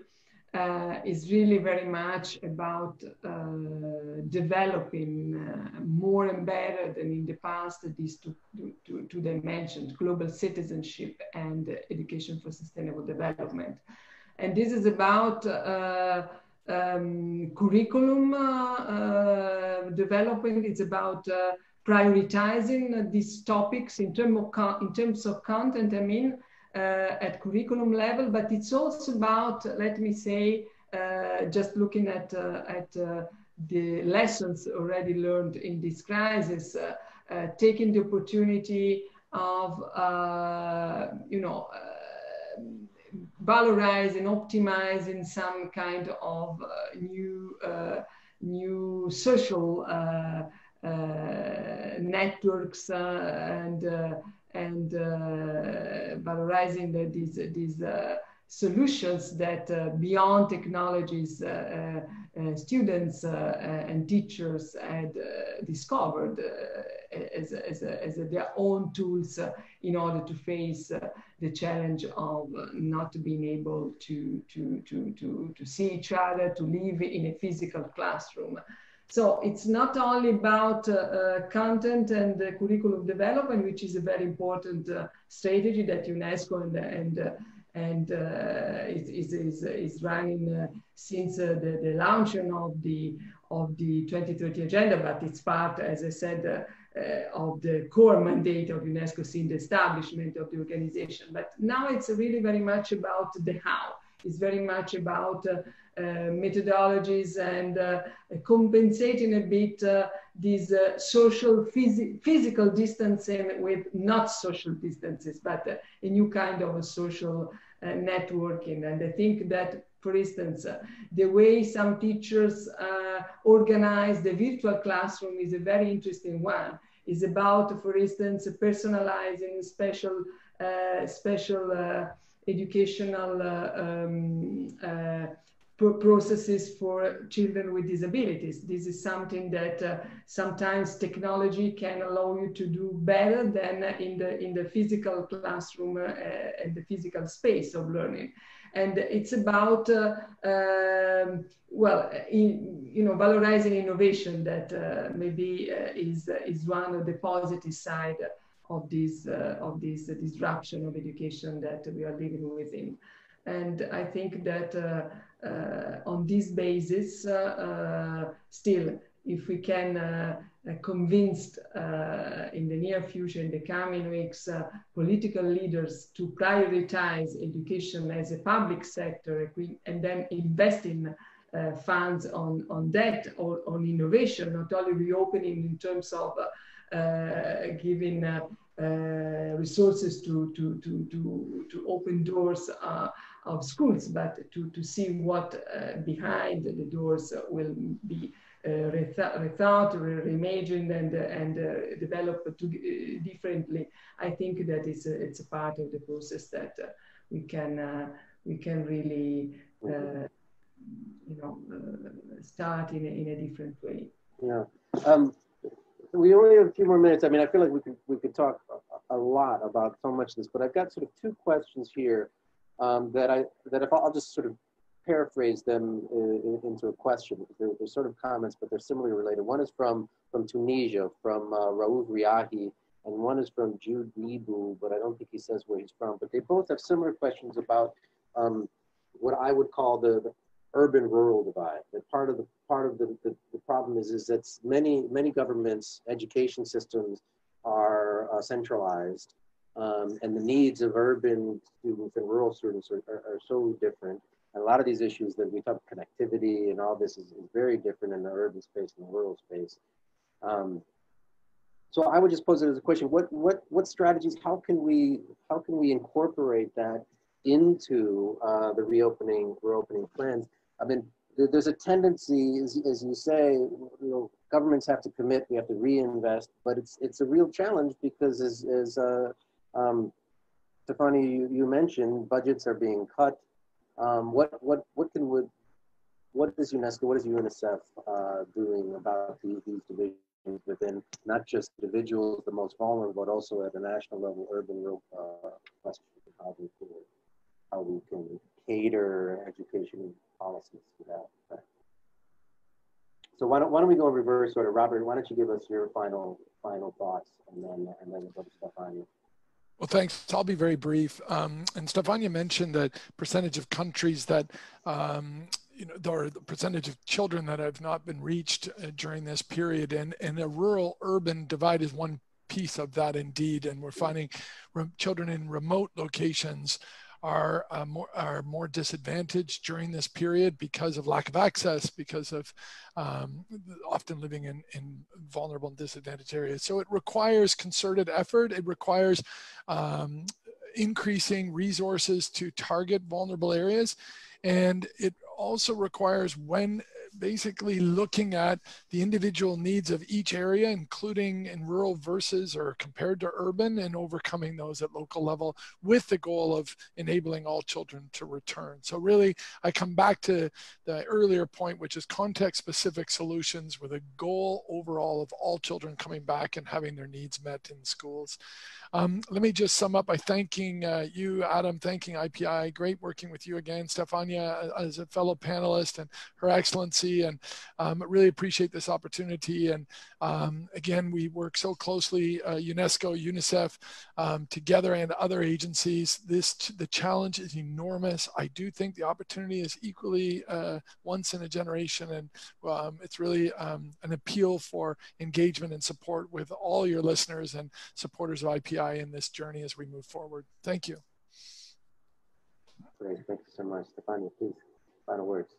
uh, is really very much about uh, developing uh, more and better than in the past these two, two, two dimensions global citizenship and education for sustainable development and this is about um, curriculum uh, uh, developing. It's about uh, prioritizing these topics in, term of in terms of content, I mean, at curriculum level, but it's also about, let me say, just looking at, at the lessons already learned in this crisis, taking the opportunity of, you know, valorize and optimize in some kind of uh, new uh, new social uh, uh networks uh, and uh, and uh, valorizing the, these these uh, solutions that uh, beyond technologies uh, students uh, uh, and teachers had discovered as, as, as their own tools in order to face the challenge of not being able to, to, to, to, to see each other, to live in a physical classroom. So it's not only about uh, uh, content and uh, curriculum development, which is a very important strategy that UNESCO and, and and uh, is, is, is running uh, since uh, the, the launching of the of the 2030 agenda, but it's part, as I said, uh, uh, of the core mandate of UNESCO since the establishment of the organization. But now it's really very much about the how. It's very much about uh, Uh, methodologies and uh, compensating a bit uh, these social phys physical distancing with not social distances, but a new kind of a social uh, networking. And I think that, for instance, uh, the way some teachers uh, organize the virtual classroom is a very interesting one. Is about, for instance, personalizing special special educational um, processes for children with disabilities. This is something that uh, sometimes technology can allow you to do better than in the in the physical classroom uh, and the physical space of learning. And it's about uh, um, well, in, you know, valorizing innovation that uh, maybe uh, is is one of the positive side of this uh, of this disruption of education that we are living within. And I think that on this basis, uh, still, if we can uh, convince in the near future, in the coming weeks, political leaders to prioritize education as a public sector and then invest in uh, funds on, on that or on innovation, not only reopening in terms of uh, giving uh, resources to, to, to, to, to open doors of schools, but to, to see what uh, behind the doors will be uh, rethought, reimagined, and, and uh, developed to, uh, differently. I think that is it's a part of the process that uh, we can we can really you know start in a, in a different way.
Yeah. Um, we only have a few more minutes. I mean, I feel like we could we could talk a lot about so much of this, but I've got sort of two questions here um, that I that if I'll just sort of paraphrase them in, into a question. They're, they're, sort of comments, but they're similarly related. One is from from Tunisia, from uh, Raouf Riahi, and one is from Jude Nibu, but I don't think he says where he's from. But they both have similar questions about um, what I would call the, the urban-rural divide. That part of the part of the, the, the, problem is is that many many governments education systems are uh, centralized, um, and the needs of urban students and rural students are, are, are, so different. And a lot of these issues that we talk connectivity and all this is, is very different in the urban space and the rural space. Um, so I would just pose it as a question: What what what strategies? How can we how can we incorporate that into uh, the reopening reopening plans? I mean, there's a tendency, as, as you say, you know, governments have to commit, we have to reinvest, but it's it's a real challenge because as as uh, um, Stefania, you, you mentioned budgets are being cut. Um, what what what can would what is UNESCO, what is UNICEF uh, doing about these, these divisions? within not just individuals, the most vulnerable, but also at the national level, urban rural uh, question how we can, how we can cater education policies to that. So why don't, why don't we go in reverse order? Robert, why don't you give us your final final thoughts and then and then go to Stefania.
Well, thanks. I'll be very brief. Um, and Stefania mentioned that percentage of countries that um, you know, or the percentage of children that have not been reached uh, during this period. And, and a rural urban divide is one piece of that indeed. And we're finding children in remote locations are, uh, more, are more disadvantaged during this period because of lack of access, because of um, often living in, in vulnerable and disadvantaged areas. So it requires concerted effort. It requires um, increasing resources to target vulnerable areas. And it also requires when basically looking at the individual needs of each area, including in rural versus or compared to urban, and overcoming those at local level with the goal of enabling all children to return. So, really, I come back to the earlier point, which is context specific solutions with a goal overall of all children coming back and having their needs met in schools. Um, let me just sum up by thanking uh, you, Adam, thanking IPI. Great working with you again, Stefania, uh, as a fellow panelist, and Her Excellency. And um, really appreciate this opportunity. And um, again, we work so closely, uh, UNESCO, UNICEF, um, together, and other agencies. This the challenge is enormous. I do think the opportunity is equally uh, once in a generation, and um, it's really um, an appeal for engagement and support with all your listeners and supporters of IPI in this journey as we move forward. Thank you.
Great, thank you so much. Stefania, please, final words.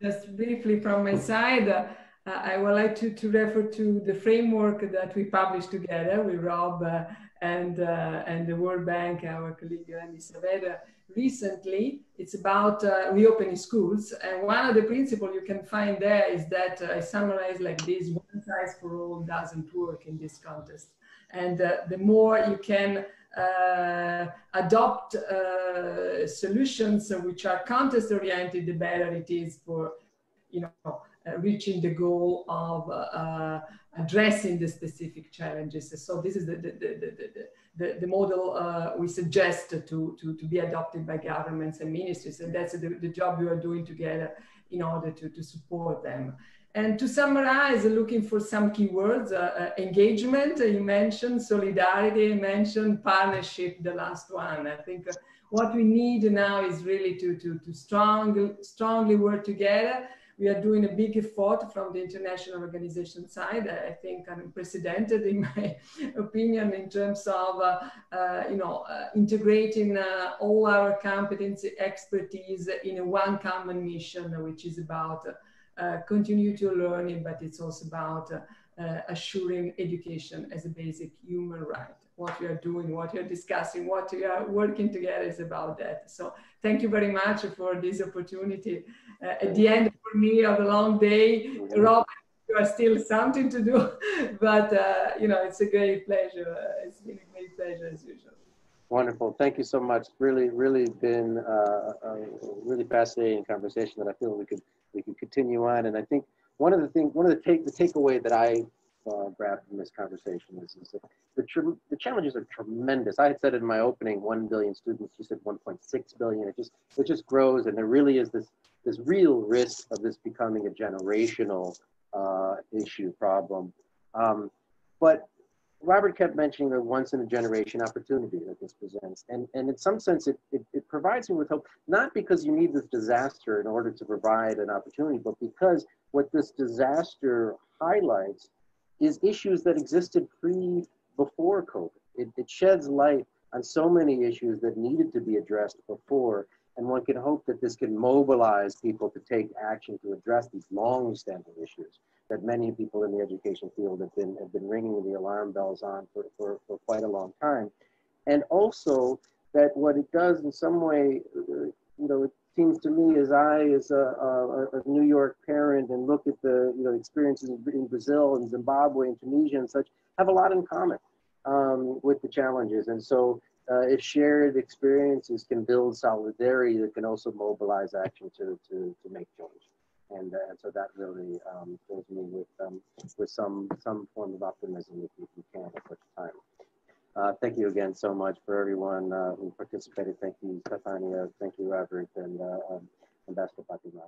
Just briefly from my side, uh, I would like to, to refer to the framework that we published together with Rob uh, and, uh, and the World Bank, our colleague Andy Saavedra, recently. It's about uh, reopening schools. And one of the principles you can find there is that uh, I summarize like this, one size for all doesn't work in this context. And uh, the more you can adopt uh, solutions which are context oriented, the better it is for, you know, reaching the goal of addressing the specific challenges. So this is the, the, the, the, the model uh, we suggest to, to, to be adopted by governments and ministries. And that's the, the job we are doing together in order to, to support them. And to summarize, looking for some keywords, uh, uh, engagement, you mentioned, solidarity, you mentioned, partnership, the last one. I think uh, what we need now is really to, to, to strong, strongly work together. We are doing a big effort from the international organization side, I think unprecedented in my opinion in terms of, uh, uh, you know, uh, integrating all our competency, expertise in one common mission, which is about uh, continue to learning, but it's also about uh, uh, assuring education as a basic human right. What we are doing, what we are discussing, what we are working together is about that. So thank you very much for this opportunity. Uh, at the end for me of a long day, Rob, you are still something to do, but uh, you know, it's a great pleasure. it's been a great pleasure as usual.
Wonderful. Thank you so much. Really, really been uh, a really fascinating conversation that I feel we could we can continue on. And I think one of the things, one of the take, the takeaway that I uh, grabbed from this conversation is, is that the, the challenges are tremendous. I had said in my opening, 1 billion students, you said 1.6 billion. It just, it just grows. And there really is this, this real risk of this becoming a generational uh, issue problem. Um, but Robert kept mentioning the once in a generation opportunity that this presents. And, and in some sense, it, it, it, provides me with hope, not because you need this disaster in order to provide an opportunity, but because what this disaster highlights is issues that existed pre before COVID. It, it sheds light on so many issues that needed to be addressed before. And one can hope that this can mobilize people to take action to address these long-standing issues that many people in the education field have been have been ringing the alarm bells on for, for, for quite a long time. And also that what it does in some way, uh, you know, it seems to me as I, as a, a, a, New York parent and look at the you know experiences in Brazil and Zimbabwe and Tunisia and such, have a lot in common um, with the challenges. And so uh, if shared experiences can build solidarity, that can also mobilize action to, to, to make change and, uh, so that really um, fills me with um, with some some form of optimism if you, can at such a time. Uh, thank you again so much for everyone uh, who participated. Thank you, Stefania. Thank you, Robert, and uh, um, Ambassador Fatima.